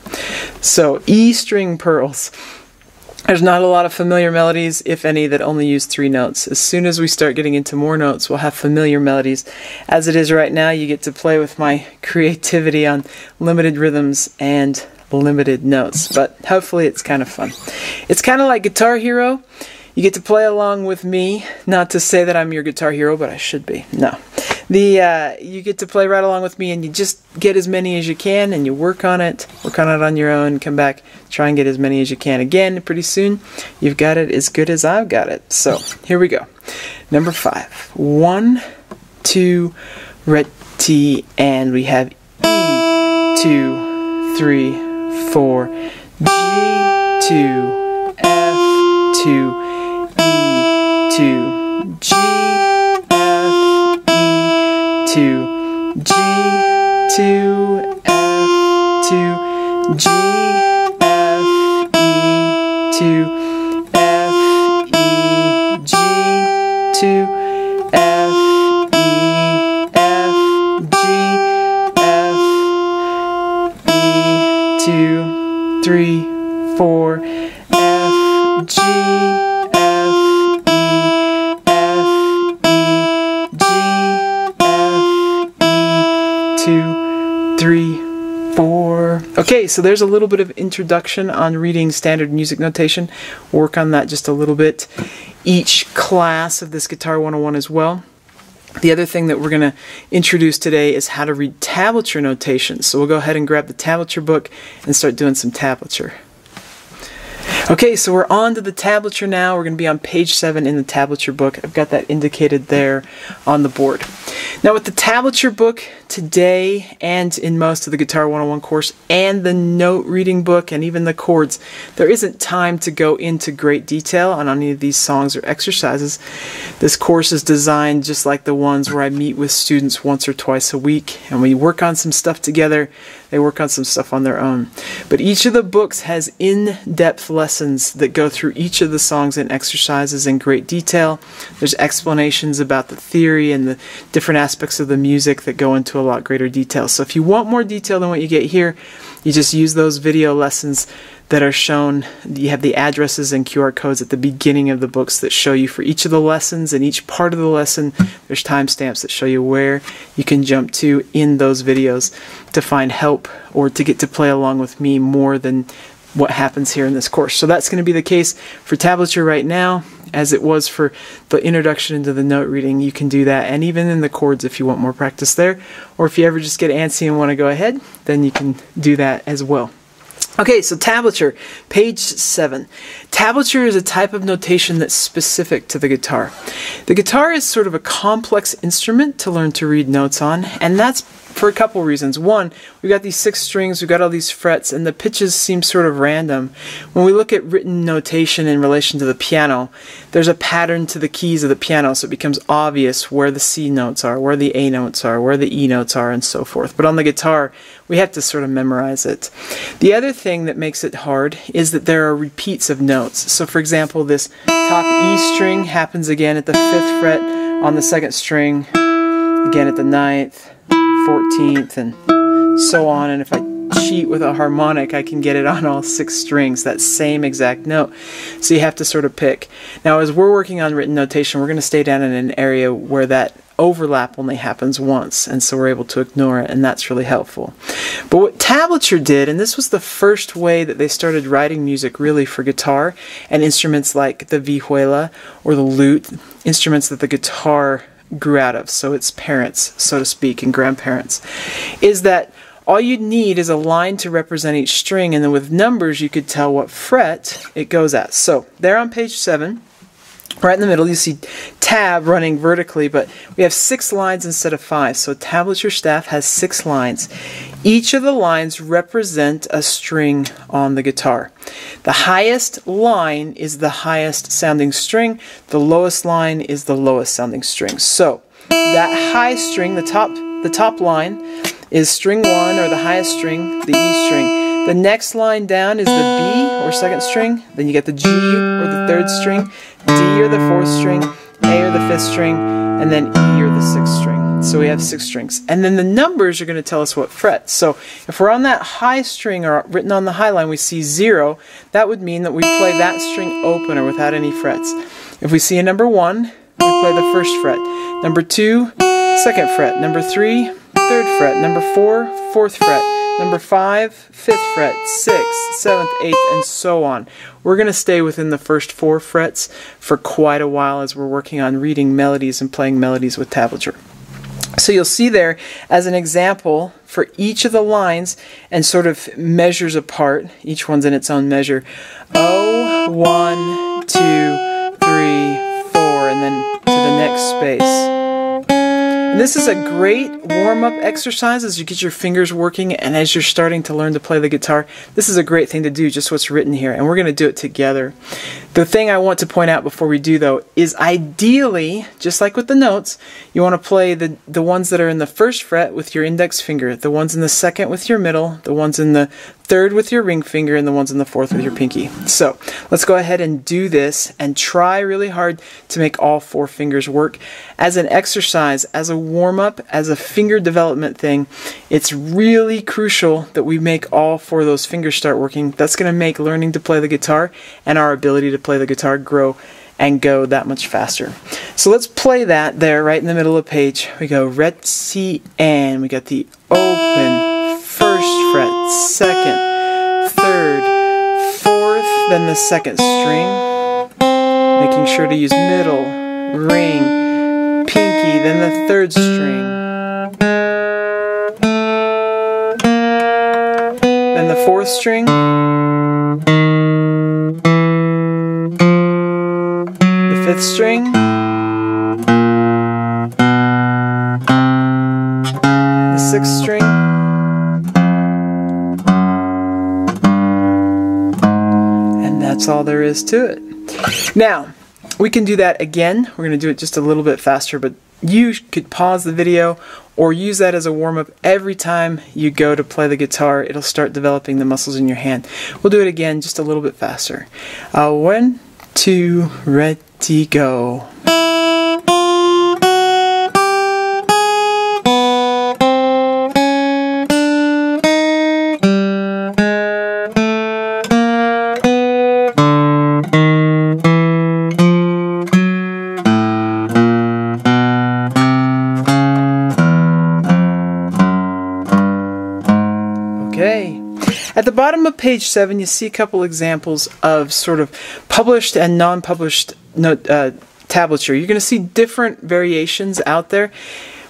So, E string pearls. There's not a lot of familiar melodies, if any, that only use three notes. As soon as we start getting into more notes, we'll have familiar melodies. As it is right now, you get to play with my creativity on limited rhythms and limited notes, but hopefully it's kind of fun. It's kind of like Guitar Hero. You get to play along with me. Not to say that I'm your guitar hero, but I should be. No. The uh, you get to play right along with me, and you just get as many as you can, and you work on it, work on it on your own. Come back, try and get as many as you can again. Pretty soon, you've got it as good as I've got it. So here we go. Number five. One, two, ret T, and we have E. Two, three, four. G. Two. F. Two. E. Two. G. F. E. Two. G. Two. F. Two. G. F. E. Two. F. E. G. Two. F. E. F. G. F. E. Two. Three. Four. Okay, so there's a little bit of introduction on reading standard music notation. Work on that just a little bit. Each class of this Guitar 101 as well. The other thing that we're going to introduce today is how to read tablature notation. So we'll go ahead and grab the tablature book and start doing some tablature. Okay, so we're on to the tablature now. We're going to be on page 7 in the tablature book. I've got that indicated there on the board. Now, with the tablature book today and in most of the Guitar 101 course and the note reading book and even the chords, there isn't time to go into great detail on any of these songs or exercises. This course is designed just like the ones where I meet with students once or twice a week and we work on some stuff together. They work on some stuff on their own. But each of the books has in depth lessons that go through each of the songs and exercises in great detail. There's explanations about the theory and the different aspects of the music that go into a lot greater detail. So if you want more detail than what you get here, you just use those video lessons that are shown. You have the addresses and QR codes at the beginning of the books that show you for each of the lessons and each part of the lesson. There's timestamps that show you where you can jump to in those videos to find help or to get to play along with me more than what happens here in this course. So that's going to be the case for tablature right now as it was for the introduction into the note reading. You can do that and even in the chords if you want more practice there or if you ever just get antsy and want to go ahead, then you can do that as well. Okay, so tablature, page 7. Tablature is a type of notation that's specific to the guitar. The guitar is sort of a complex instrument to learn to read notes on, and that's for a couple reasons. One, we've got these six strings, we've got all these frets, and the pitches seem sort of random. When we look at written notation in relation to the piano, there's a pattern to the keys of the piano, so it becomes obvious where the C notes are, where the A notes are, where the E notes are, and so forth. But on the guitar, we have to sort of memorize it. The other thing that makes it hard is that there are repeats of notes. So, for example, this top E string happens again at the fifth fret on the second string, again at the ninth, 14th, and so on. And if I cheat with a harmonic, I can get it on all six strings, that same exact note. So you have to sort of pick. Now, as we're working on written notation, we're going to stay down in an area where that overlap only happens once, and so we're able to ignore it, and that's really helpful. But what tablature did, and this was the first way that they started writing music really for guitar and instruments like the vihuela or the lute, instruments that the guitar grew out of, so its parents, so to speak, and grandparents, is that all you'd need is a line to represent each string, and then with numbers you could tell what fret it goes at. So there on page 7, right in the middle you see tab running vertically, but we have six lines instead of five. So tablature staff has six lines. Each of the lines represent a string on the guitar. The highest line is the highest sounding string. The lowest line is the lowest sounding string. So that high string, the top, the top line, is string one or the highest string, the E string. The next line down is the B or second string. Then you get the G or the third string, D or the fourth string, A or the fifth string, and then E or the sixth string. So we have six strings. And then the numbers are going to tell us what fret. So if we're on that high string or written on the high line, we see zero, that would mean that we play that string open or without any frets. If we see a number one, we play the first fret. Number two, second fret. Number three, third fret. Number four, fourth fret. Number five, fifth fret, sixth, seventh, eighth, and so on. We're going to stay within the first four frets for quite a while as we're working on reading melodies and playing melodies with tablature. So you'll see there as an example for each of the lines and sort of measures apart. Each one's in its own measure. Oh, one, two, three, four, and then to the next space. This is a great warm-up exercise as you get your fingers working and as you're starting to learn to play the guitar. This is a great thing to do, just what's written here, and we're going to do it together. The thing I want to point out before we do, though, is ideally, just like with the notes, you want to play the, the ones that are in the first fret with your index finger, the ones in the second with your middle, the ones in the third with your ring finger, and the ones in the fourth with your pinky. So let's go ahead and do this and try really hard to make all four fingers work. As an exercise, as a warm up, as a finger development thing, it's really crucial that we make all four of those fingers start working. That's going to make learning to play the guitar and our ability to play the guitar grow and go that much faster. So let's play that there right in the middle of the page. We go red C, and we got the open first fret, second, third, fourth, then the second string, making sure to use middle, ring, pinky, then the third string, then the fourth string, the fifth string, the sixth string, that's all there is to it. Now, we can do that again. We're going to do it just a little bit faster, but you could pause the video or use that as a warm-up every time you go to play the guitar. It'll start developing the muscles in your hand. We'll do it again just a little bit faster. Uh, one, two, ready, go. Bottom of page 7, you see a couple examples of sort of published and non-published note, uh, tablature. You're going to see different variations out there.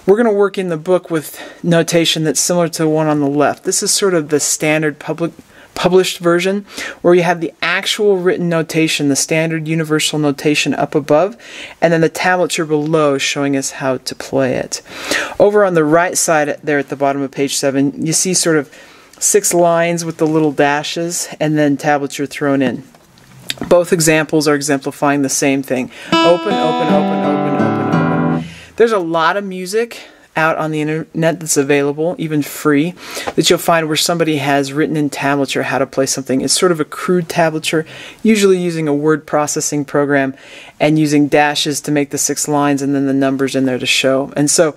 We're going to work in the book with notation that's similar to the one on the left. This is sort of the standard public published version where you have the actual written notation, the standard universal notation up above, and then the tablature below showing us how to play it. Over on the right side there at the bottom of page 7, you see sort of six lines with the little dashes, and then tablature thrown in. Both examples are exemplifying the same thing. Open, open, open, open, open, open. There's a lot of music out on the internet that's available, even free, that you'll find where somebody has written in tablature how to play something. It's sort of a crude tablature, usually using a word processing program and using dashes to make the six lines and then the numbers in there to show. And so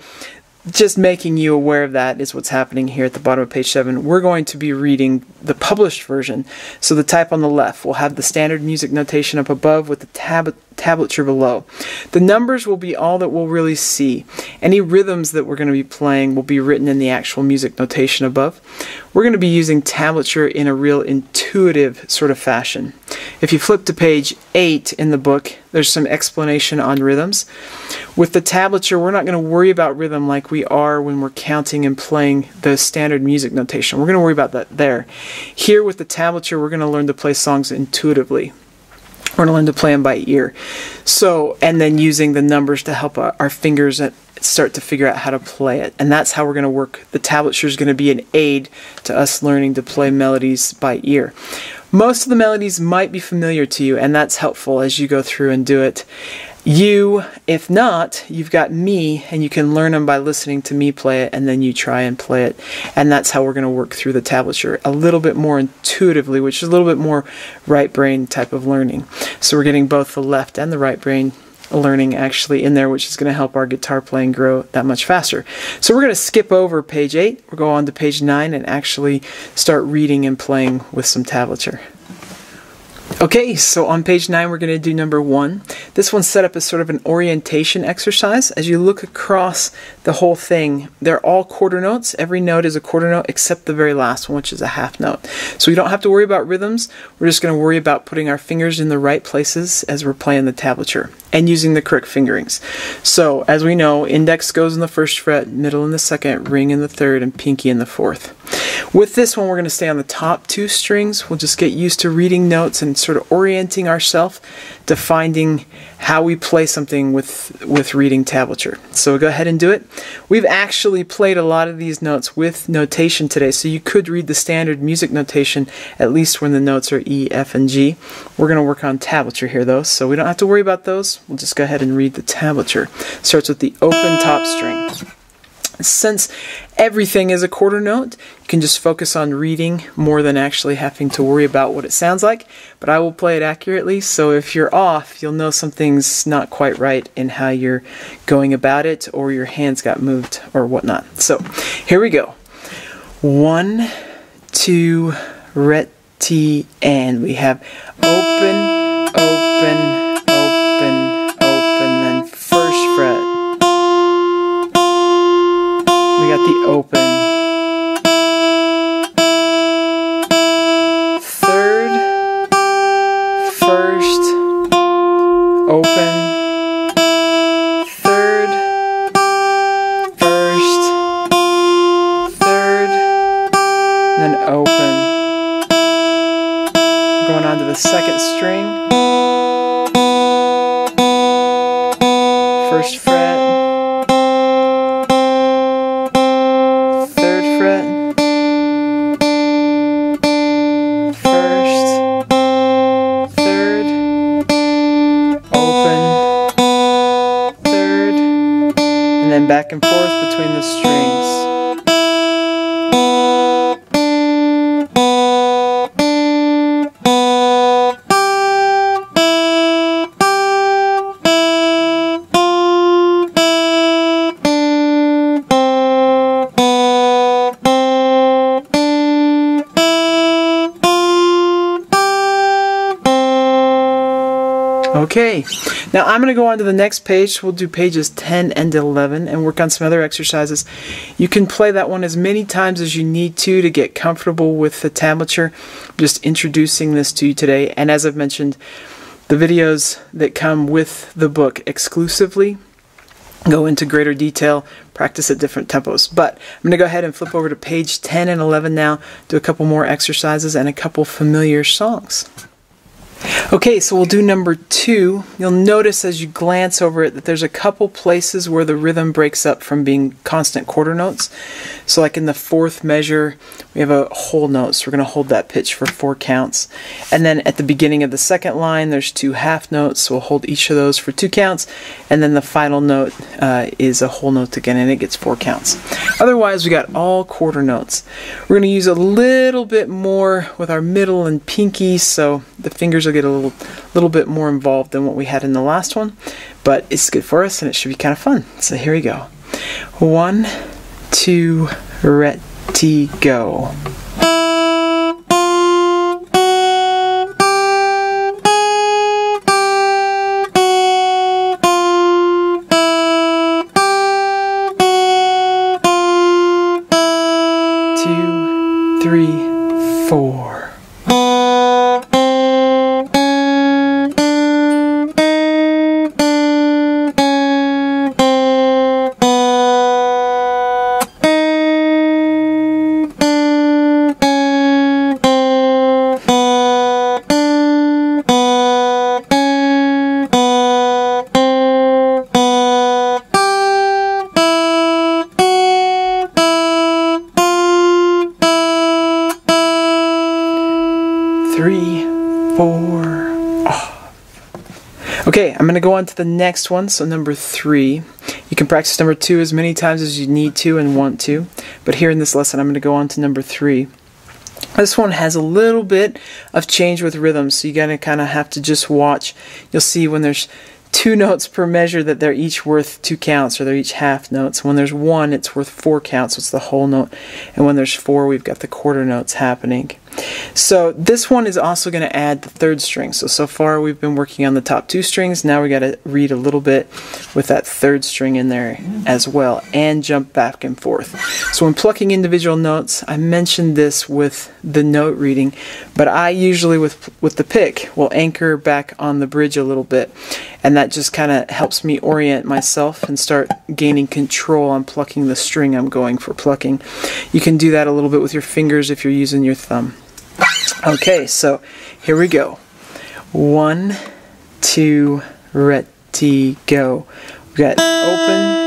just making you aware of that is what's happening here at the bottom of page 7. We're going to be reading the published version. So the type on the left will have the standard music notation up above with the tab tablature below. The numbers will be all that we'll really see. Any rhythms that we're going to be playing will be written in the actual music notation above. We're going to be using tablature in a real intuitive sort of fashion. If you flip to page 8 in the book, there's some explanation on rhythms. With the tablature, we're not going to worry about rhythm like we are when we're counting and playing the standard music notation. We're going to worry about that there. Here with the tablature, we're going to learn to play songs intuitively. We're going to learn to play them by ear. So, and then using the numbers to help uh, our fingers uh, start to figure out how to play it. And that's how we're going to work. The tablature is going to be an aid to us learning to play melodies by ear. Most of the melodies might be familiar to you, and that's helpful as you go through and do it. You, if not, you've got me, and you can learn them by listening to me play it, and then you try and play it. And that's how we're going to work through the tablature a little bit more intuitively, which is a little bit more right brain type of learning. So we're getting both the left and the right brain learning actually in there, which is going to help our guitar playing grow that much faster. So we're going to skip over page 8, we'll go on to page 9 and actually start reading and playing with some tablature. Okay, so on page 9 we're going to do number 1. This one's set up as sort of an orientation exercise. As you look across the whole thing, they're all quarter notes. Every note is a quarter note except the very last one, which is a half note. So we don't have to worry about rhythms. We're just going to worry about putting our fingers in the right places as we're playing the tablature and using the correct fingerings. So, as we know, index goes in the first fret, middle in the second, ring in the third, and pinky in the fourth. With this one, we're going to stay on the top two strings. We'll just get used to reading notes and sort of orienting ourselves to finding how we play something with, with reading tablature. So go ahead and do it. We've actually played a lot of these notes with notation today, so you could read the standard music notation at least when the notes are E, F, and G. We're going to work on tablature here though, so we don't have to worry about those. We'll just go ahead and read the tablature. Starts with the open top string. Since everything is a quarter note, you can just focus on reading more than actually having to worry about what it sounds like. But I will play it accurately, so if you're off, you'll know something's not quite right in how you're going about it, or your hands got moved, or whatnot. So here we go. One, two, reti, and we have open, open, the open. Third, first, open. Third, first, third, then open. Going on to the second string. First fret. Now I'm going to go on to the next page. We'll do pages 10 and 11 and work on some other exercises. You can play that one as many times as you need to to get comfortable with the tablature. I'm just introducing this to you today. And as I've mentioned, the videos that come with the book exclusively go into greater detail, practice at different tempos. But I'm going to go ahead and flip over to page 10 and 11 now, do a couple more exercises and a couple familiar songs. Okay, so we'll do number two. You'll notice as you glance over it that there's a couple places where the rhythm breaks up from being constant quarter notes. So like in the fourth measure, we have a whole note, so we're going to hold that pitch for four counts. And then at the beginning of the second line, there's two half notes, so we'll hold each of those for two counts. And then the final note uh, is a whole note again, and it gets four counts. Otherwise, we got all quarter notes. We're going to use a little bit more with our middle and pinky, so the fingers get a little, little bit more involved than what we had in the last one, but it's good for us and it should be kind of fun. So here we go. One, two, ready, go. Two, three, four. Three, four, off. Okay, I'm going to go on to the next one, so number three. You can practice number two as many times as you need to and want to, but here in this lesson I'm going to go on to number three. This one has a little bit of change with rhythm, so you're going to kind of have to just watch. You'll see when there's two notes per measure that they're each worth two counts or they're each half notes. When there's one, it's worth four counts, so it's the whole note. And when there's four, we've got the quarter notes happening. So this one is also going to add the third string. So, so far we've been working on the top two strings. Now we got to read a little bit with that third string in there as well and jump back and forth. So when plucking individual notes, I mentioned this with the note reading, but I usually with, with the pick will anchor back on the bridge a little bit. And that just kind of helps me orient myself and start gaining control on plucking the string I'm going for plucking. You can do that a little bit with your fingers if you're using your thumb. Okay, so here we go. One, two, ready, go. We got open.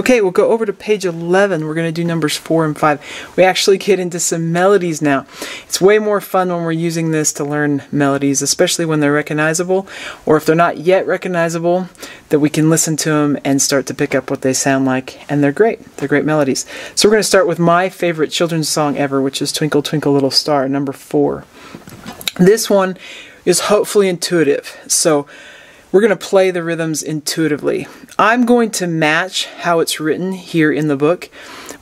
Okay, we'll go over to page 11. We're going to do numbers 4 and 5. We actually get into some melodies now. It's way more fun when we're using this to learn melodies, especially when they're recognizable, or if they're not yet recognizable, that we can listen to them and start to pick up what they sound like. And they're great. They're great melodies. So we're going to start with my favorite children's song ever, which is Twinkle Twinkle Little Star, number 4. This one is hopefully intuitive. So we're going to play the rhythms intuitively. I'm going to match how it's written here in the book,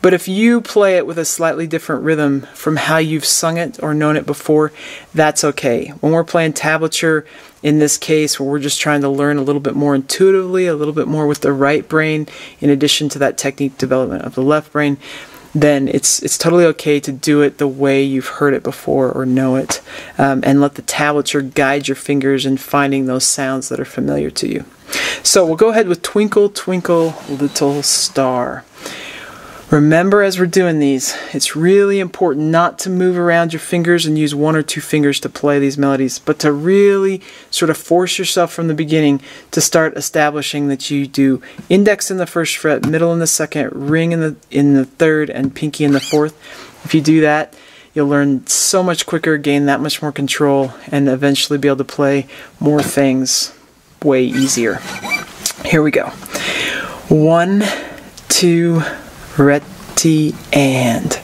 but if you play it with a slightly different rhythm from how you've sung it or known it before, that's okay. When we're playing tablature, in this case, where we're just trying to learn a little bit more intuitively, a little bit more with the right brain, in addition to that technique development of the left brain, then it's it's totally okay to do it the way you've heard it before or know it, um, and let the tablature guide your fingers in finding those sounds that are familiar to you. So we'll go ahead with Twinkle Twinkle Little Star. Remember as we're doing these, it's really important not to move around your fingers and use one or two fingers to play these melodies, but to really sort of force yourself from the beginning to start establishing that you do index in the first fret, middle in the second, ring in the in the third, and pinky in the fourth. If you do that, you'll learn so much quicker, gain that much more control, and eventually be able to play more things way easier. Here we go. One, two, ready, and.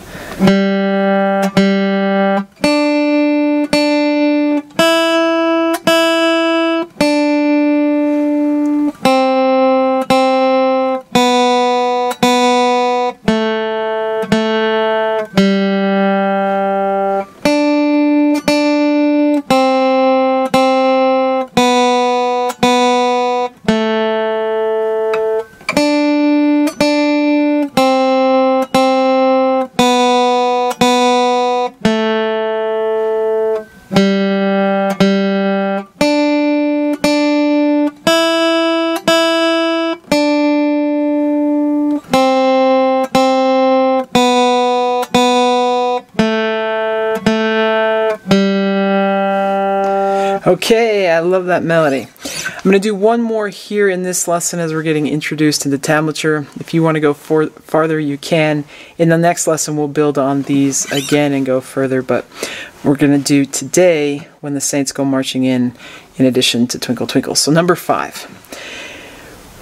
Okay, I love that melody. I'm going to do one more here in this lesson as we're getting introduced into the tablature. If you want to go for, farther, you can. In the next lesson, we'll build on these again and go further, but we're going to do today when the saints go marching in, in addition to Twinkle Twinkle. So, number five.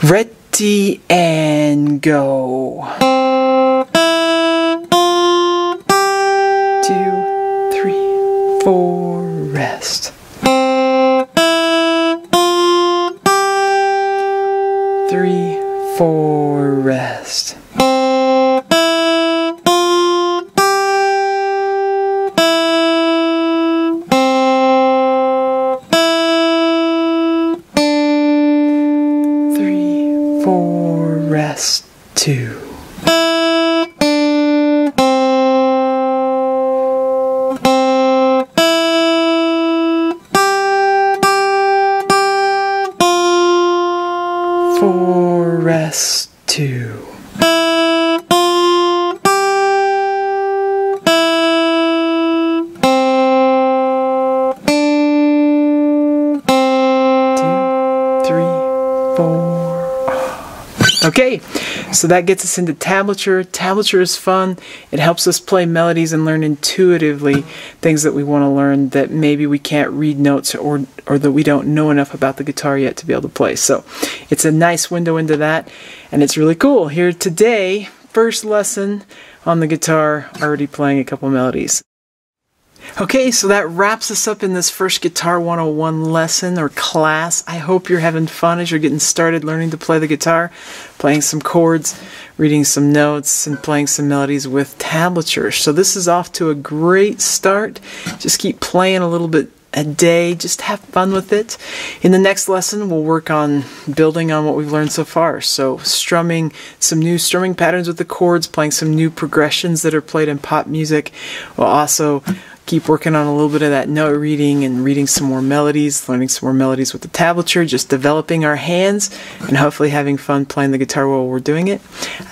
Ready, and go. Two, three, four, rest. Three, four, rest. Three, four, rest, two. So that gets us into tablature. Tablature is fun. It helps us play melodies and learn intuitively things that we want to learn that maybe we can't read notes or or that we don't know enough about the guitar yet to be able to play. So, it's a nice window into that and it's really cool. Here today, first lesson on the guitar, already playing a couple melodies. Okay, so that wraps us up in this first Guitar 101 lesson or class. I hope you're having fun as you're getting started learning to play the guitar, playing some chords, reading some notes, and playing some melodies with tablature. So this is off to a great start. Just keep playing a little bit a day. Just have fun with it. In the next lesson, we'll work on building on what we've learned so far. So, strumming some new strumming patterns with the chords, playing some new progressions that are played in pop music. We'll also keep working on a little bit of that note reading and reading some more melodies, learning some more melodies with the tablature, just developing our hands and hopefully having fun playing the guitar while we're doing it.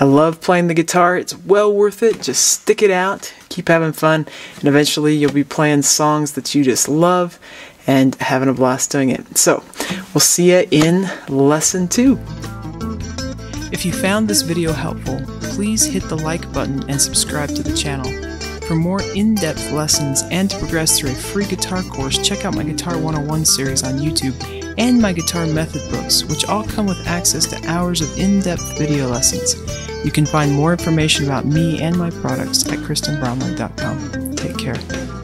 I love playing the guitar. It's well worth it. Just stick it out, keep having fun, and eventually you'll be playing songs that you just love and having a blast doing it. So, we'll see you in lesson 2. If you found this video helpful, please hit the like button and subscribe to the channel. For more in depth lessons and to progress through a free guitar course, check out my Guitar 101 series on YouTube and my guitar method books, which all come with access to hours of in depth video lessons. You can find more information about me and my products at KristenBromley.com. Take care.